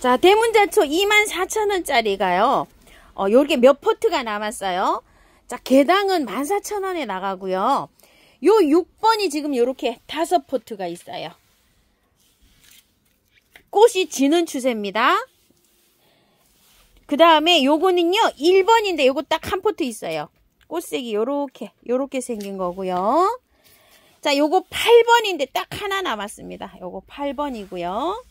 자, 대문자초 24,000원짜리가요. 어, 요렇게 몇 포트가 남았어요. 자, 개당은 14,000원에 나가고요. 요 6번이 지금 요렇게 다섯 포트가 있어요. 꽃이 지는 추세입니다. 그 다음에 요거는요, 1번인데 요거 딱 한 포트 있어요. 꽃색이 요렇게, 요렇게 생긴 거고요. 자, 요거 8번인데 딱 하나 남았습니다. 요거 8번이고요.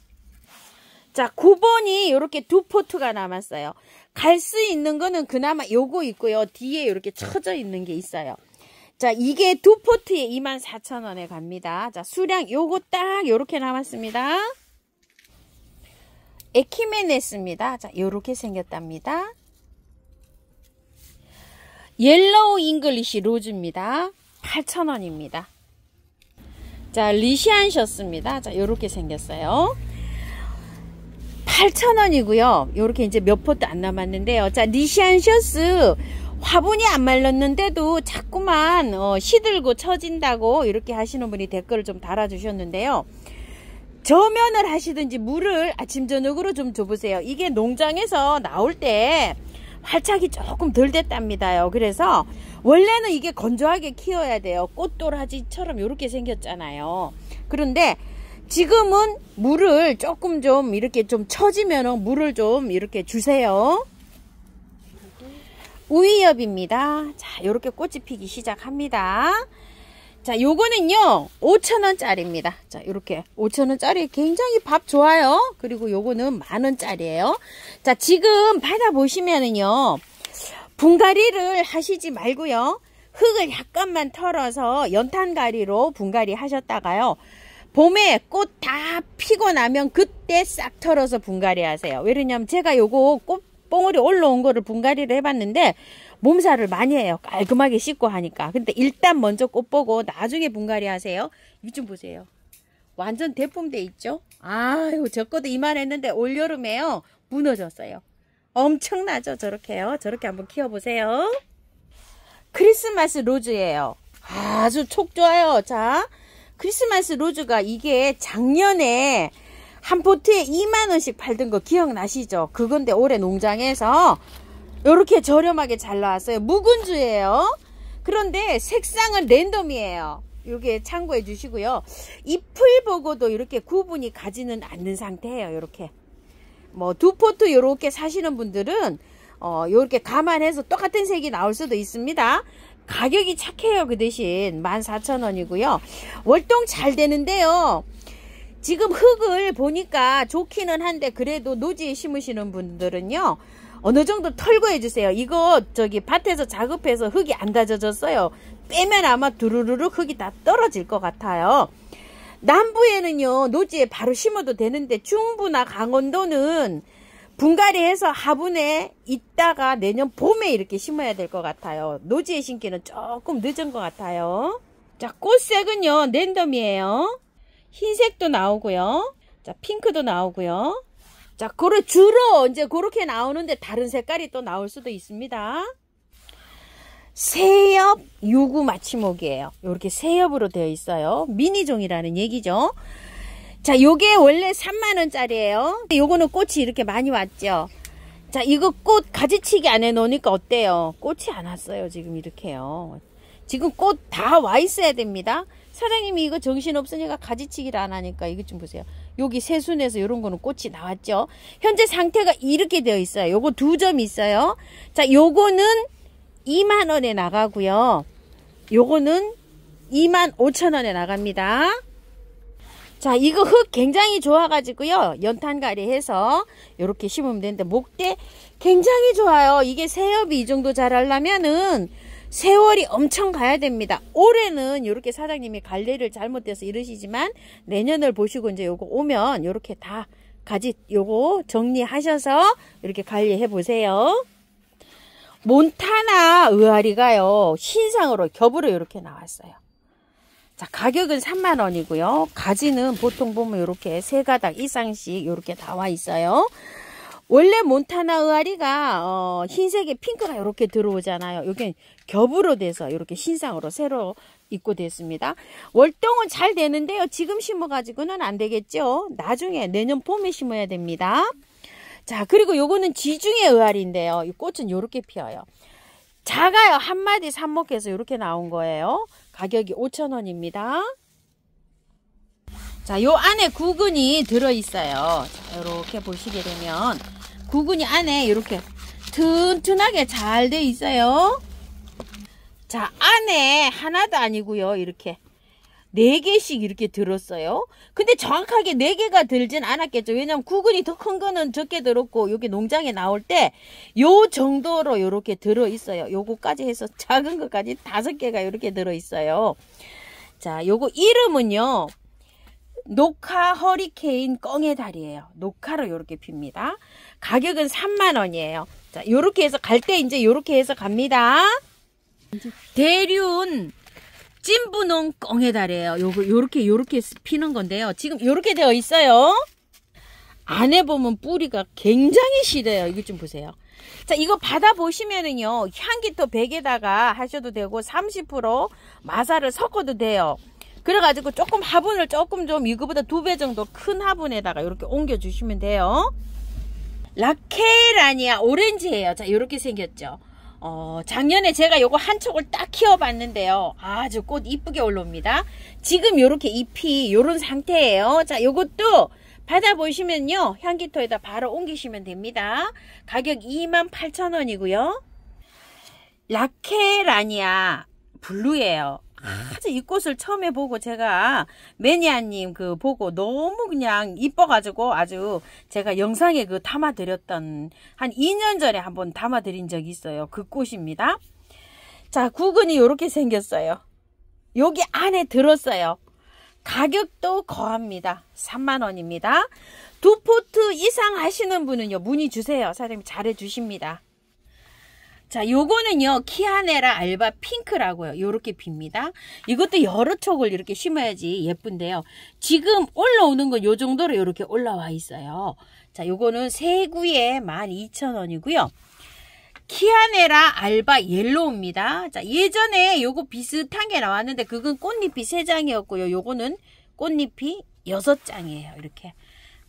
자, 9번이 이렇게 두 포트가 남았어요. 갈 수 있는 거는 그나마 요거 있고요. 뒤에 이렇게 쳐져 있는 게 있어요. 자, 이게 두 포트에 24,000원에 갑니다. 자, 수량 요거 딱 요렇게 남았습니다. 에키메네스입니다. 자, 요렇게 생겼답니다. Yellow English Rose입니다. 8,000원입니다. 자, 리시안셔스입니다. 자, 요렇게 생겼어요. 8,000원이고요. 요렇게 이제 몇 포트 안 남았는데요. 자, 리시안셔스 화분이 안 말랐는데도 자꾸만 어, 시들고 처진다고 이렇게 하시는 분이 댓글을 좀 달아주셨는데요. 저면을 하시든지 물을 아침 저녁으로 좀 줘보세요. 이게 농장에서 나올 때 활착이 조금 덜 됐답니다요. 그래서 원래는 이게 건조하게 키워야 돼요. 꽃도라지처럼 이렇게 생겼잖아요. 그런데 지금은 물을 조금 좀 이렇게 좀 처지면 물을 좀 이렇게 주세요. 우이엽입니다. 자, 이렇게 꽃이 피기 시작합니다. 자, 요거는요, 5천원짜리입니다. 자, 이렇게 5천원짜리 굉장히 밥 좋아요. 그리고 요거는 만원짜리예요. 자, 지금 받아보시면은요, 분갈이를 하시지 말고요. 흙을 약간만 털어서 연탄가리로 분갈이 하셨다가요. 봄에 꽃 다 피고 나면 그때 싹 털어서 분갈이 하세요. 왜냐면 제가 요거 꽃 뽕울이 올라온 거를 분갈이를 해봤는데 몸살을 많이 해요. 깔끔하게 씻고 하니까. 근데 일단 먼저 꽃 보고 나중에 분갈이 하세요. 이 좀 보세요. 완전 대품돼 있죠? 아유, 저 것도 이만했는데 올여름에요. 무너졌어요. 엄청나죠? 저렇게요. 저렇게 한번 키워보세요. 크리스마스 로즈예요. 아주 촉 좋아요. 자, 크리스마스 로즈가 이게 작년에 한 포트에 2만원씩 팔던 거 기억나시죠? 그건데 올해 농장에서 이렇게 저렴하게 잘 나왔어요. 묵은주예요. 그런데 색상은 랜덤이에요. 이게 참고해 주시고요. 잎을 보고도 이렇게 구분이 가지는 않는 상태예요. 이렇게. 뭐 두 포트 이렇게 사시는 분들은 어 이렇게 감안해서 똑같은 색이 나올 수도 있습니다. 가격이 착해요. 그 대신 14,000원이고요. 월동 잘 되는데요. 지금 흙을 보니까 좋기는 한데 그래도 노지에 심으시는 분들은요. 어느 정도 털고 해주세요. 이거 저기 밭에서 작업해서 흙이 안 다져졌어요. 빼면 아마 두루루루 흙이 다 떨어질 것 같아요. 남부에는요, 노지에 바로 심어도 되는데 중부나 강원도는 분갈이해서 화분에 있다가 내년 봄에 이렇게 심어야 될 것 같아요. 노지에 심기는 조금 늦은 것 같아요. 자, 꽃색은요, 랜덤이에요. 흰색도 나오고요. 자, 핑크도 나오고요. 자, 그래 주로 이제 그렇게 나오는데 다른 색깔이 또 나올 수도 있습니다. 새엽 요구 마취목이에요. 이렇게 새엽으로 되어 있어요. 미니종이라는 얘기죠. 자, 요게 원래 3만원짜리예요. 요거는 꽃이 이렇게 많이 왔죠. 자, 이거 꽃 가지치기 안에 놓으니까 어때요? 꽃이 안 왔어요. 지금 이렇게요. 지금 꽃 다 와 있어야 됩니다. 사장님이 이거 정신 없으니까 가지치기를 안 하니까 이것 좀 보세요. 여기 새순에서 이런 거는 꽃이 나왔죠. 현재 상태가 이렇게 되어 있어요. 요거 두 점 있어요. 자, 요거는 2만 원에 나가고요. 요거는 2만 5천 원에 나갑니다. 자, 이거 흙 굉장히 좋아가지고요. 연탄가리 해서 이렇게 심으면 되는데 목대 굉장히 좋아요. 이게 새엽이 이 정도 자라려면은 세월이 엄청 가야 됩니다. 올해는 이렇게 사장님이 관리를 잘못해서 이러시지만 내년을 보시고 이제 요거 오면 이렇게 다 가지 요거 정리하셔서 이렇게 관리해 보세요. 몬타나 의아리가요. 신상으로 겹으로 이렇게 나왔어요. 자, 가격은 3만 원이고요. 가지는 보통 보면 이렇게 세 가닥 이상씩 이렇게 나와 있어요. 원래 몬타나 의아리가 어, 흰색에 핑크가 이렇게 들어오잖아요. 여기 겹으로 돼서 이렇게 신상으로 새로 입고 됐습니다. 월동은 잘 되는데요. 지금 심어가지고는 안 되겠죠. 나중에 내년 봄에 심어야 됩니다. 자 그리고 요거는 지중해 의아리인데요. 이 꽃은 이렇게 피어요. 작아요. 한 마디 삽목해서 이렇게 나온 거예요. 가격이 5천원입니다. 자, 요 안에 구근이 들어있어요. 자, 이렇게 보시게 되면 구근이 안에 이렇게 튼튼하게 잘 돼 있어요. 자, 안에 하나도 아니고요. 이렇게 네 개씩 이렇게 들었어요. 근데 정확하게 네 개가 들진 않았겠죠. 왜냐면 구근이 더 큰 거는 적게 들었고 여기 농장에 나올 때 요 정도로 이렇게 들어 있어요. 요거까지 해서 작은 것까지 다섯 개가 이렇게 들어 있어요. 자, 요거 이름은요. 녹화 허리케인 껑의 달이에요. 녹화로 이렇게 핍니다. 가격은 3만원이에요. 자, 요렇게 해서 갈 때 이제 요렇게 해서 갑니다. 대륜 찐분홍 껑의 달이에요. 요거 요렇게 요렇게 피는 건데요. 지금 요렇게 되어 있어요. 안에 보면 뿌리가 굉장히 시려요. 이거 좀 보세요. 자, 이거 받아보시면은요, 향기토 100에다가 하셔도 되고, 30% 마사를 섞어도 돼요. 그래가지고 조금 화분을 조금 좀 이거보다 두 배 정도 큰 화분에다가 이렇게 옮겨주시면 돼요. 라케라니아 오렌지예요. 자, 이렇게 생겼죠. 어, 작년에 제가 요거 한 촉을 딱 키워봤는데요. 아주 꽃 이쁘게 올라옵니다. 지금 요렇게 잎이 요런 상태예요. 자, 요것도 받아보시면요. 향기토에다 바로 옮기시면 됩니다. 가격 28,000원이고요. 라케라니아 블루예요. 아주 이 꽃을 처음에 보고 제가 매니아님 그 보고 너무 그냥 이뻐가지고 아주 제가 영상에 그 담아드렸던 한 2년 전에 한번 담아드린 적이 있어요. 그 꽃입니다. 자, 구근이 이렇게 생겼어요. 여기 안에 들었어요. 가격도 거합니다. 3만원입니다. 두 포트 이상 하시는 분은요, 문의 주세요. 사장님 잘해 주십니다. 자, 요거는요, 키아네라 알바 핑크라고요. 요렇게 핍니다. 이것도 여러 촉을 이렇게 심어야지 예쁜데요. 지금 올라오는 건 요 정도로 이렇게 올라와 있어요. 자, 요거는 세구에 12,000원이고요. 키아네라 알바 옐로우입니다. 자, 예전에 요거 비슷한 게 나왔는데 그건 꽃잎이 3장이었고요. 요거는 꽃잎이 6장이에요. 이렇게.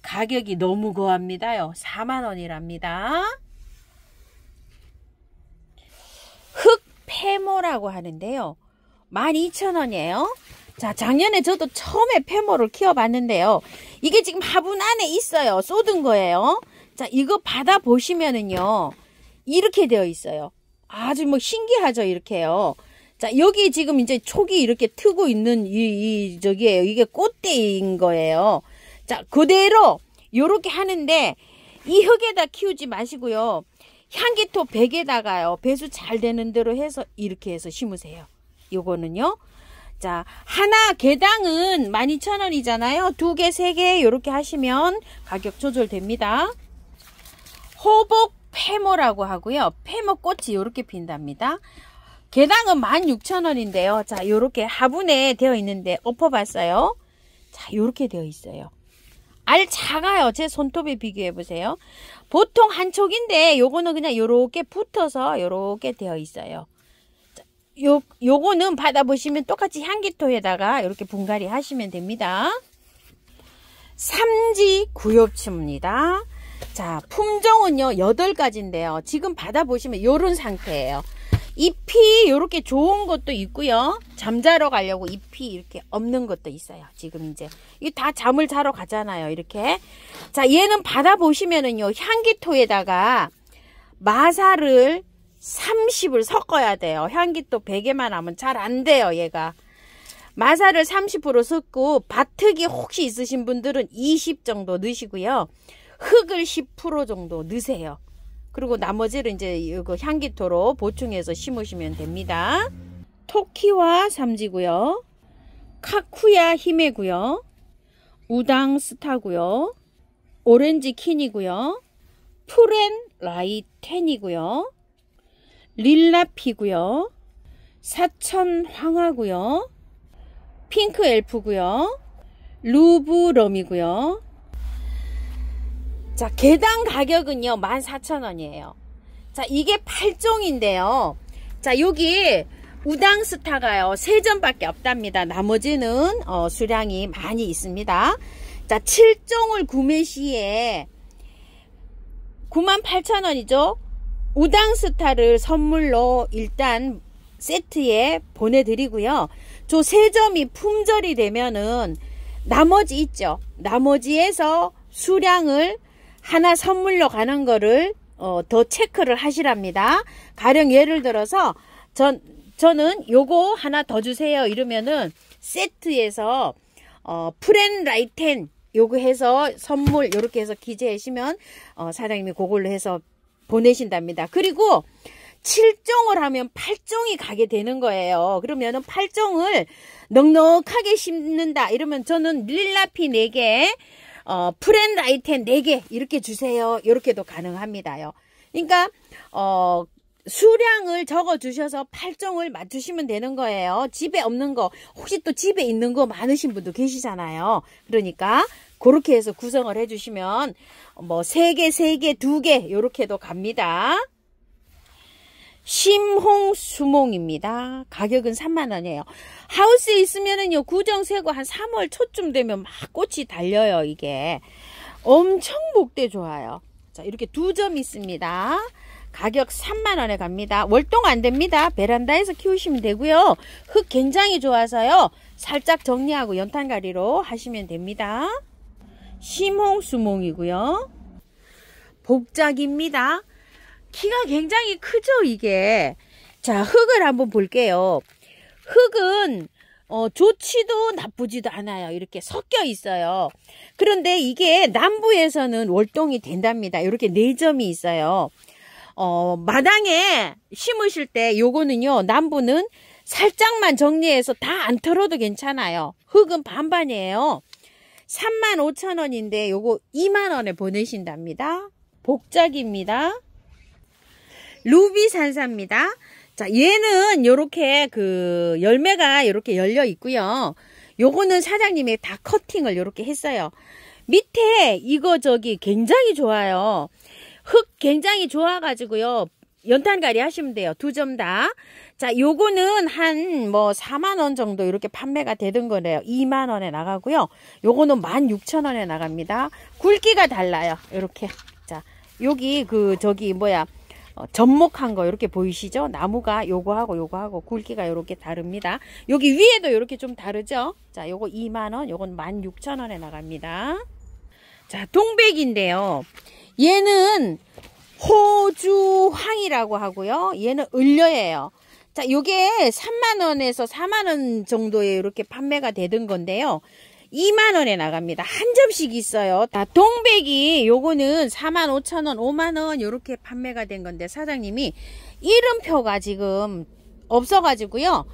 가격이 너무 고합니다요. 4만원이랍니다. 흑페모라고 하는데요. 12,000원이에요. 자, 작년에 저도 처음에 페모를 키워봤는데요. 이게 지금 화분 안에 있어요. 쏟은 거예요. 자, 이거 받아보시면은요. 이렇게 되어 있어요. 아주 뭐 신기하죠, 이렇게요. 자, 여기 지금 이제 촉이 이렇게 트고 있는 이, 이 저기에요. 이게 꽃대인 거예요. 자, 그대로 요렇게 하는데 이 흙에다 키우지 마시고요. 향기토 100에다가요. 배수 잘 되는 대로 해서 이렇게 해서 심으세요. 요거는요. 자, 하나 개당은 12,000원이잖아요. 두 개, 세 개 이렇게 하시면 가격 조절됩니다. 호복 페모라고 하고요. 페모 꽃이 이렇게 핀답니다. 개당은 16,000원인데요. 자, 요렇게 화분에 되어 있는데 엎어봤어요. 자, 요렇게 되어 있어요. 알 작아요. 제 손톱에 비교해 보세요. 보통 한 촉인데 요거는 그냥 요렇게 붙어서 요렇게 되어 있어요. 요, 요거는 받아보시면 똑같이 향기토에다가 이렇게 분갈이 하시면 됩니다. 삼지 구엽추입니다. 자, 품종은요, 8가지인데요. 지금 받아보시면 요런 상태예요. 잎이 이렇게 좋은 것도 있고요. 잠자러 가려고 잎이 이렇게 없는 것도 있어요. 지금 이제 이 다 잠을 자러 가잖아요. 이렇게 자 얘는 받아 보시면은요 향기토에다가 마사를 30을 섞어야 돼요. 향기토 100개만 하면 잘 안 돼요. 얘가 마사를 30% 섞고 바특이 혹시 있으신 분들은 20 정도 넣으시고요. 흙을 10% 정도 넣으세요. 그리고 나머지를 이제 이거 향기토로 보충해서 심으시면 됩니다. 토키와 삼지고요. 카쿠야 히메고요. 우당 스타고요. 오렌지 킨이고요. 푸렌 라이텐이고요. 릴라피고요. 사천 황하고요. 핑크 엘프고요. 루브럼이고요. 자, 개당 가격은요, 14,000원이에요. 자, 이게 8종인데요. 자, 여기 우당스타가요, 3점밖에 없답니다. 나머지는 어, 수량이 많이 있습니다. 자, 7종을 구매 시에 98,000원이죠. 우당스타를 선물로 일단 세트에 보내드리고요. 저 3점이 품절이 되면은 나머지 있죠. 나머지에서 수량을 하나 선물로 가는 거를 어, 더 체크를 하시랍니다. 가령 예를 들어서 전 저는 요거 하나 더 주세요 이러면은 세트에서 어, 프렌라이텐 요거 해서 선물 요렇게 해서 기재하시면 어, 사장님이 그걸로 해서 보내신답니다. 그리고 7종을 하면 8종이 가게 되는 거예요. 그러면은 8종을 넉넉하게 심는다. 이러면 저는 릴라피 4개, 어, 프렌라이텐 4개 이렇게 주세요. 이렇게도 가능합니다요. 그러니까 어, 수량을 적어 주셔서 8종을 맞추시면 되는 거예요. 집에 없는 거 혹시 또 집에 있는 거 많으신 분도 계시잖아요. 그러니까 그렇게 해서 구성을 해 주시면 뭐 3개, 3개, 2개 이렇게도 갑니다. 심홍수몽입니다. 가격은 3만원이에요. 하우스에 있으면은요, 구정 세고 한 3월 초쯤 되면 막 꽃이 달려요, 이게. 엄청 목대 좋아요. 자, 이렇게 두 점 있습니다. 가격 3만원에 갑니다. 월동 안 됩니다. 베란다에서 키우시면 되고요. 흙 굉장히 좋아서요. 살짝 정리하고 연탄가리로 하시면 됩니다. 심홍수몽이고요. 복작입니다. 키가 굉장히 크죠, 이게. 자, 흙을 한번 볼게요. 흙은 어, 좋지도 나쁘지도 않아요. 이렇게 섞여 있어요. 그런데 이게 남부에서는 월동이 된답니다. 이렇게 네 점이 있어요. 어, 마당에 심으실 때 요거는요, 남부는 살짝만 정리해서 다 안 털어도 괜찮아요. 흙은 반반이에요. 35,000원인데 요거 2만원에 보내신답니다. 복작입니다. 루비 산사입니다. 자, 얘는 요렇게 그 열매가 요렇게 열려 있고요. 요거는 사장님이 다 커팅을 요렇게 했어요. 밑에 이거 저기 굉장히 좋아요. 흙 굉장히 좋아가지고요. 연탄가리 하시면 돼요. 두 점 다. 자, 요거는 한 뭐 4만원 정도 이렇게 판매가 되던 거네요. 2만원에 나가고요. 요거는 16,000원에 나갑니다. 굵기가 달라요. 이렇게. 자, 여기 그 저기 뭐야. 어, 접목한 거 이렇게 보이시죠? 나무가 요거하고 요거하고 굵기가 이렇게 다릅니다. 여기 위에도 이렇게 좀 다르죠? 자, 요거 2만원, 요건 16,000원에 나갑니다. 자, 동백인데요. 얘는 호주황이라고 하고요. 얘는 을려예요. 자, 요게 3만원에서 4만원 정도에 이렇게 판매가 되던 건데요. 2만원에 나갑니다. 한 점씩 있어요. 다 동백이 요거는 4만 5천원, 5만원 이렇게 판매가 된 건데 사장님이 이름표가 지금 없어가지고요.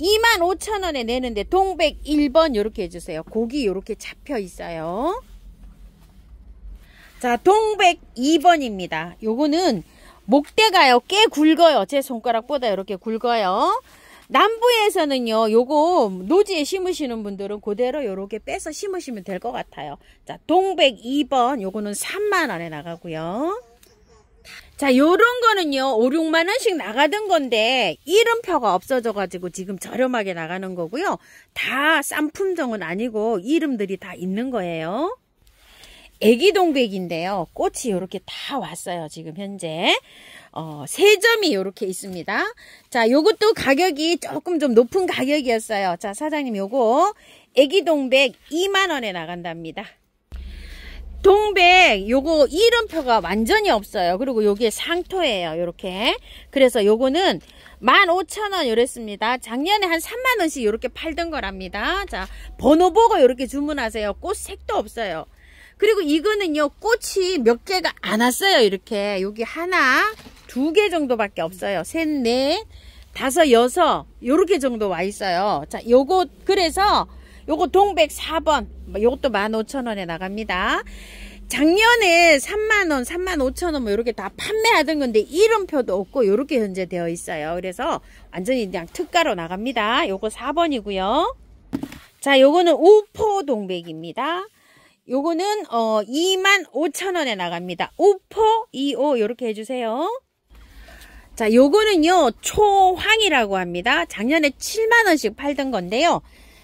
25,000원에 내는데 동백 1번 이렇게 해주세요. 고기 이렇게 잡혀 있어요. 자, 동백 2번입니다. 요거는 목대가요. 꽤 굵어요. 제 손가락보다 이렇게 굵어요. 남부에서는요, 요거 노지에 심으시는 분들은 그대로 요렇게 빼서 심으시면 될 것 같아요. 자, 동백 2번 요거는 3만원에 나가고요. 자, 요런 거는요, 5, 6만원씩 나가던 건데, 이름표가 없어져가지고 지금 저렴하게 나가는 거고요. 다 싼 품종은 아니고, 이름들이 다 있는 거예요. 애기 동백인데요. 꽃이 이렇게 다 왔어요. 지금 현재. 어, 세 점이 이렇게 있습니다. 자, 요것도 가격이 조금 좀 높은 가격이었어요. 자, 사장님 요거 애기 동백 2만 원에 나간답니다. 동백 요거 이름표가 완전히 없어요. 그리고 요게 상토예요. 요렇게. 그래서 요거는 15,000원 이랬습니다. 작년에 한 3만원씩 이렇게 팔던 거랍니다. 자, 번호 보고 이렇게 주문하세요. 꽃 색도 없어요. 그리고 이거는요, 꽃이 몇 개가 안 왔어요. 이렇게. 여기 하나, 두 개 정도밖에 없어요. 셋, 넷, 다섯, 여섯, 요렇게 정도 와 있어요. 자, 요거, 그래서 요거 동백 4번. 요것도 15,000원에 나갑니다. 작년에 3만원, 3만 5천원 뭐 이렇게 다 판매하던 건데 이름표도 없고 이렇게 현재 되어 있어요. 그래서 완전히 그냥 특가로 나갑니다. 요거 4번이고요. 자, 요거는 우포 동백입니다. 요거는 어 2만 5천원에 나갑니다. 우포 2호 요렇게 해주세요. 자, 요거는요, 초황이라고 합니다. 작년에 7만원씩 팔던 건데요.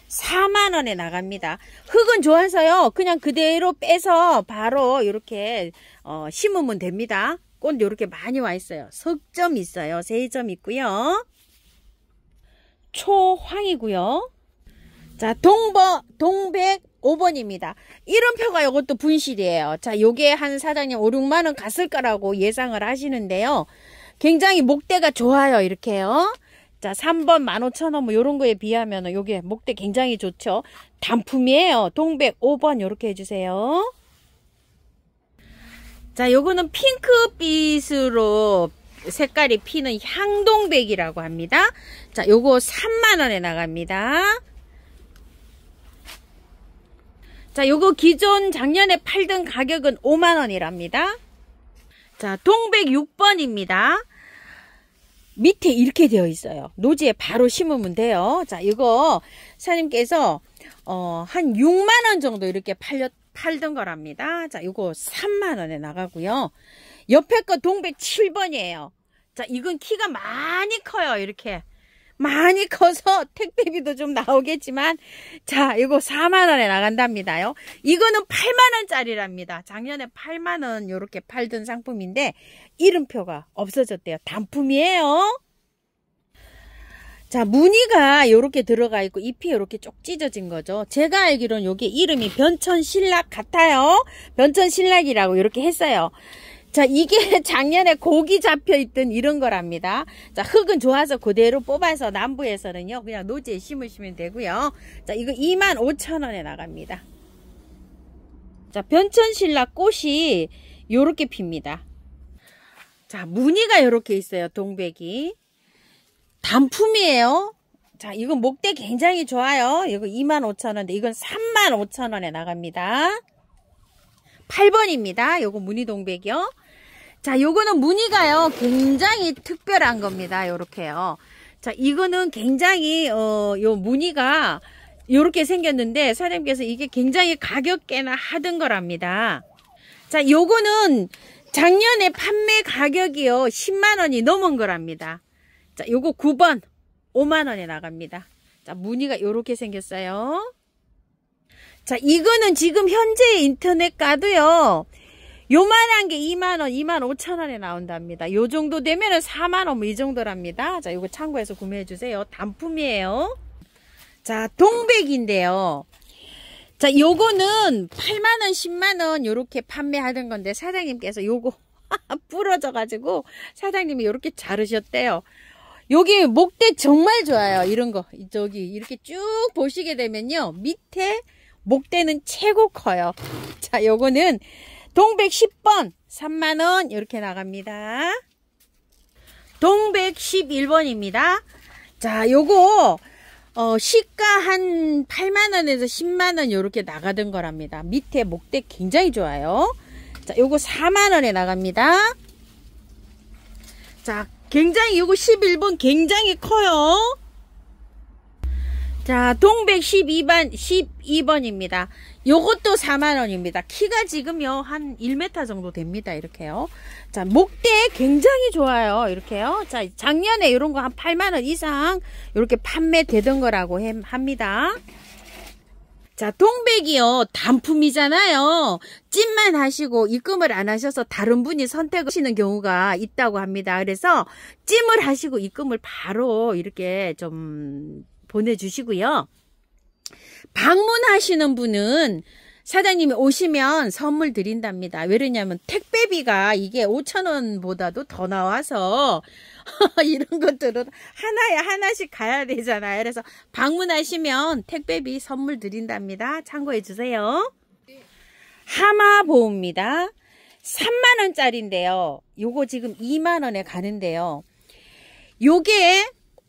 4만원에 나갑니다. 흙은 좋아서요. 그냥 그대로 빼서 바로 이렇게 어, 심으면 됩니다. 꽃 이렇게 많이 와 있어요. 석점 있어요. 세점 있고요. 초황이고요. 자, 동버, 동백 5번입니다. 이름표가 이것도 분실이에요. 자, 요게 한 사장님 5, 6만원 갔을 거라고 예상을 하시는데요. 굉장히 목대가 좋아요. 이렇게요. 자, 3번 15,000원 뭐 요런 거에 비하면 요게 목대 굉장히 좋죠. 단품이에요. 동백 5번 요렇게 해주세요. 자, 요거는 핑크빛으로 색깔이 피는 향동백이라고 합니다. 자, 요거 3만원에 나갑니다. 자, 요거 기존 작년에 팔던 가격은 5만원이랍니다. 자, 동백 6번입니다. 밑에 이렇게 되어 있어요. 노지에 바로 심으면 돼요. 자, 이거 사장님께서 어, 한 6만 원 정도 이렇게 팔렸 팔던 거랍니다. 자, 이거 3만 원에 나가고요. 옆에 거 동백 7번이에요. 자, 이건 키가 많이 커요. 이렇게. 많이 커서 택배비도 좀 나오겠지만 자 이거 4만원에 나간답니다요. 이거는 8만원짜리랍니다. 작년에 8만원 이렇게 팔던 상품인데 이름표가 없어졌대요. 단품이에요. 자 무늬가 이렇게 들어가 있고 잎이 이렇게 쪽 찢어진 거죠. 제가 알기로는 여기 이름이 변천신락 같아요. 변천신락이라고 이렇게 했어요 자, 이게 작년에 고기 잡혀 있던 이런 거랍니다. 자, 흙은 좋아서 그대로 뽑아서 남부에서는요, 그냥 노지에 심으시면 되고요. 자, 이거 2만 5천 원에 나갑니다. 자, 변천신라 꽃이 요렇게 핍니다. 자, 무늬가 요렇게 있어요, 동백이. 단품이에요. 자, 이건 목대 굉장히 좋아요. 이거 2만 5천 원인데, 이건 3만 5천 원에 나갑니다. 8번입니다. 요거 무늬 동백이요. 자, 요거는 무늬가요. 굉장히 특별한 겁니다. 요렇게요. 자, 이거는 굉장히 어, 요 무늬가 요렇게 생겼는데 사장님께서 이게 굉장히 가격계나 하던 거랍니다. 자, 요거는 작년에 판매 가격이요. 10만 원이 넘은 거랍니다. 자, 요거 9번 5만 원에 나갑니다. 자, 무늬가 요렇게 생겼어요. 자, 이거는 지금 현재 인터넷 가도요. 요만한 게 2만원, 2만 5천원에 나온답니다. 요 정도 되면은 4만원 뭐 이 정도랍니다. 자, 요거 창고에서 구매해주세요. 단품이에요. 자, 동백인데요. 자, 요거는 8만원, 10만원 요렇게 판매하던 건데 사장님께서 요거 부러져가지고 사장님이 요렇게 자르셨대요. 여기 목대 정말 좋아요. 이런 거. 저기 이렇게 쭉 보시게 되면요. 밑에 목대는 최고 커요. 자, 요거는 동백 10번 3만원 이렇게 나갑니다. 동백 11번입니다. 자 요거 어, 시가 한 8만원에서 10만원 요렇게 나가던 거랍니다. 밑에 목대 굉장히 좋아요. 자, 요거 4만원에 나갑니다. 자, 굉장히 요거 11번 굉장히 커요. 자, 동백 12번, 12번입니다. 요것도 4만원입니다. 키가 지금요, 한 1m 정도 됩니다. 이렇게요. 자, 목대 굉장히 좋아요. 이렇게요. 자, 작년에 이런 거 한 8만원 이상 이렇게 판매되던 거라고 합니다. 자, 동백이요. 단품이잖아요. 찜만 하시고 입금을 안 하셔서 다른 분이 선택하시는 경우가 있다고 합니다. 그래서 찜을 하시고 입금을 바로 이렇게 좀 보내주시고요. 방문하시는 분은 사장님이 오시면 선물 드린답니다. 왜냐면 택배비가 이게 5천원보다도 더 나와서 이런 것들은 하나에 하나씩 가야 되잖아요. 그래서 방문하시면 택배비 선물 드린답니다. 참고해 주세요. 하마보입니다. 3만원짜리인데요. 요거 지금 2만원에 가는데요. 요게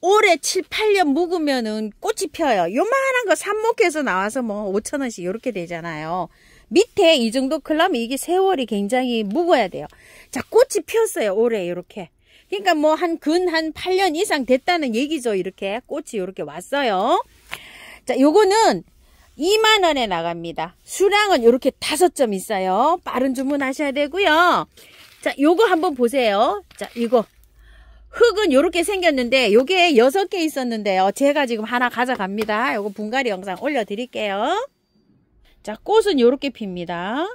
올해 7, 8년 묵으면은 꽃이 펴요. 요만한 거 삽목해서 나와서 뭐 5천원씩 이렇게 되잖아요. 밑에 이 정도 클라면 이게 세월이 굉장히 묵어야 돼요. 자, 꽃이 피었어요. 올해 이렇게. 그러니까 뭐 한근한 8년 이상 됐다는 얘기죠. 이렇게 꽃이 이렇게 왔어요. 자, 요거는 2만원에 나갑니다. 수량은 이렇게 다섯 점 있어요. 빠른 주문하셔야 되고요. 자, 요거 한번 보세요. 자, 이거 흙은 이렇게 생겼는데 요게 6개 있었는데요. 제가 지금 하나 가져갑니다. 요거 분갈이 영상 올려드릴게요. 자 꽃은 이렇게 핍니다.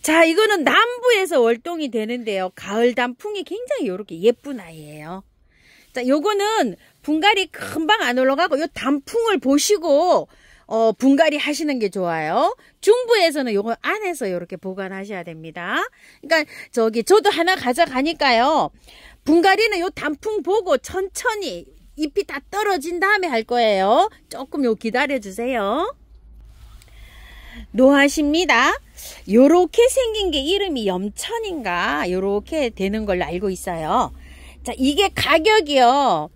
자 이거는 남부에서 월동이 되는데요. 가을 단풍이 굉장히 이렇게 예쁜 아이예요. 자 요거는 분갈이 금방 안 올라가고 요 단풍을 보시고 어, 분갈이 하시는 게 좋아요. 중부에서는 요거 안에서 이렇게 보관하셔야 됩니다. 그러니까 저기 저도 하나 가져가니까요. 분갈이는 요 단풍 보고 천천히 잎이 다 떨어진 다음에 할 거예요. 조금 요 기다려 주세요. 노하십니다. 요렇게 생긴 게 이름이 염천인가 요렇게 되는 걸로 알고 있어요. 자 이게 가격이요.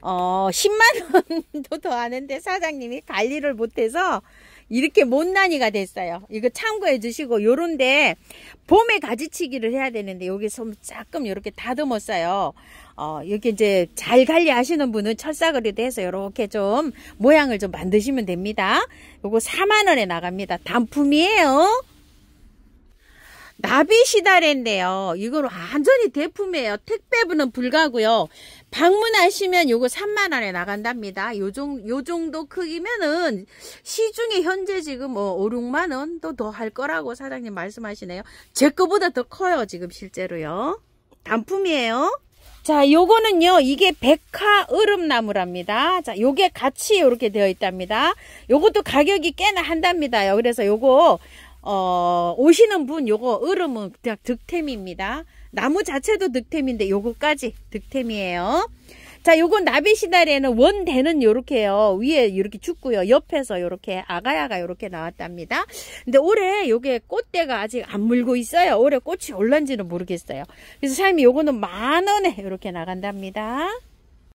어 10만원도 더 하는데 사장님이 관리를 못해서 이렇게 못난이가 됐어요. 이거 참고해 주시고 요런데 봄에 가지치기를 해야 되는데 여기서 조금 이렇게 다듬었어요. 어, 이렇게 이제 잘 관리하시는 분은 철사거리도 해서 이렇게 좀 모양을 좀 만드시면 됩니다. 요거 4만원에 나갑니다. 단품이에요. 나비 시다래인데요. 이거는 완전히 대품이에요. 택배분은 불가고요. 방문하시면 요거 3만 원에 나간답니다. 요, 정, 요 정도 크기면은 시중에 현재 지금 뭐 5, 6만 원 도 더 할 거라고 사장님 말씀하시네요. 제 거보다 더 커요. 지금 실제로요. 단품이에요. 자, 요거는요, 이게 백화 얼음나무랍니다. 자, 요게 같이 이렇게 되어 있답니다. 요것도 가격이 꽤나 한답니다. 그래서 요거 어, 오시는 분 요거 얼음은 그냥 득템입니다. 나무 자체도 득템인데 요거까지 득템이에요. 자, 요건 나비시다리에는 원대는 요렇게요. 위에 이렇게 죽고요. 옆에서 요렇게 아가야가 요렇게 나왔답니다. 근데 올해 요게 꽃대가 아직 안 물고 있어요. 올해 꽃이 올란지는 모르겠어요. 그래서 사장님이 요거는 만 원에 요렇게 나간답니다.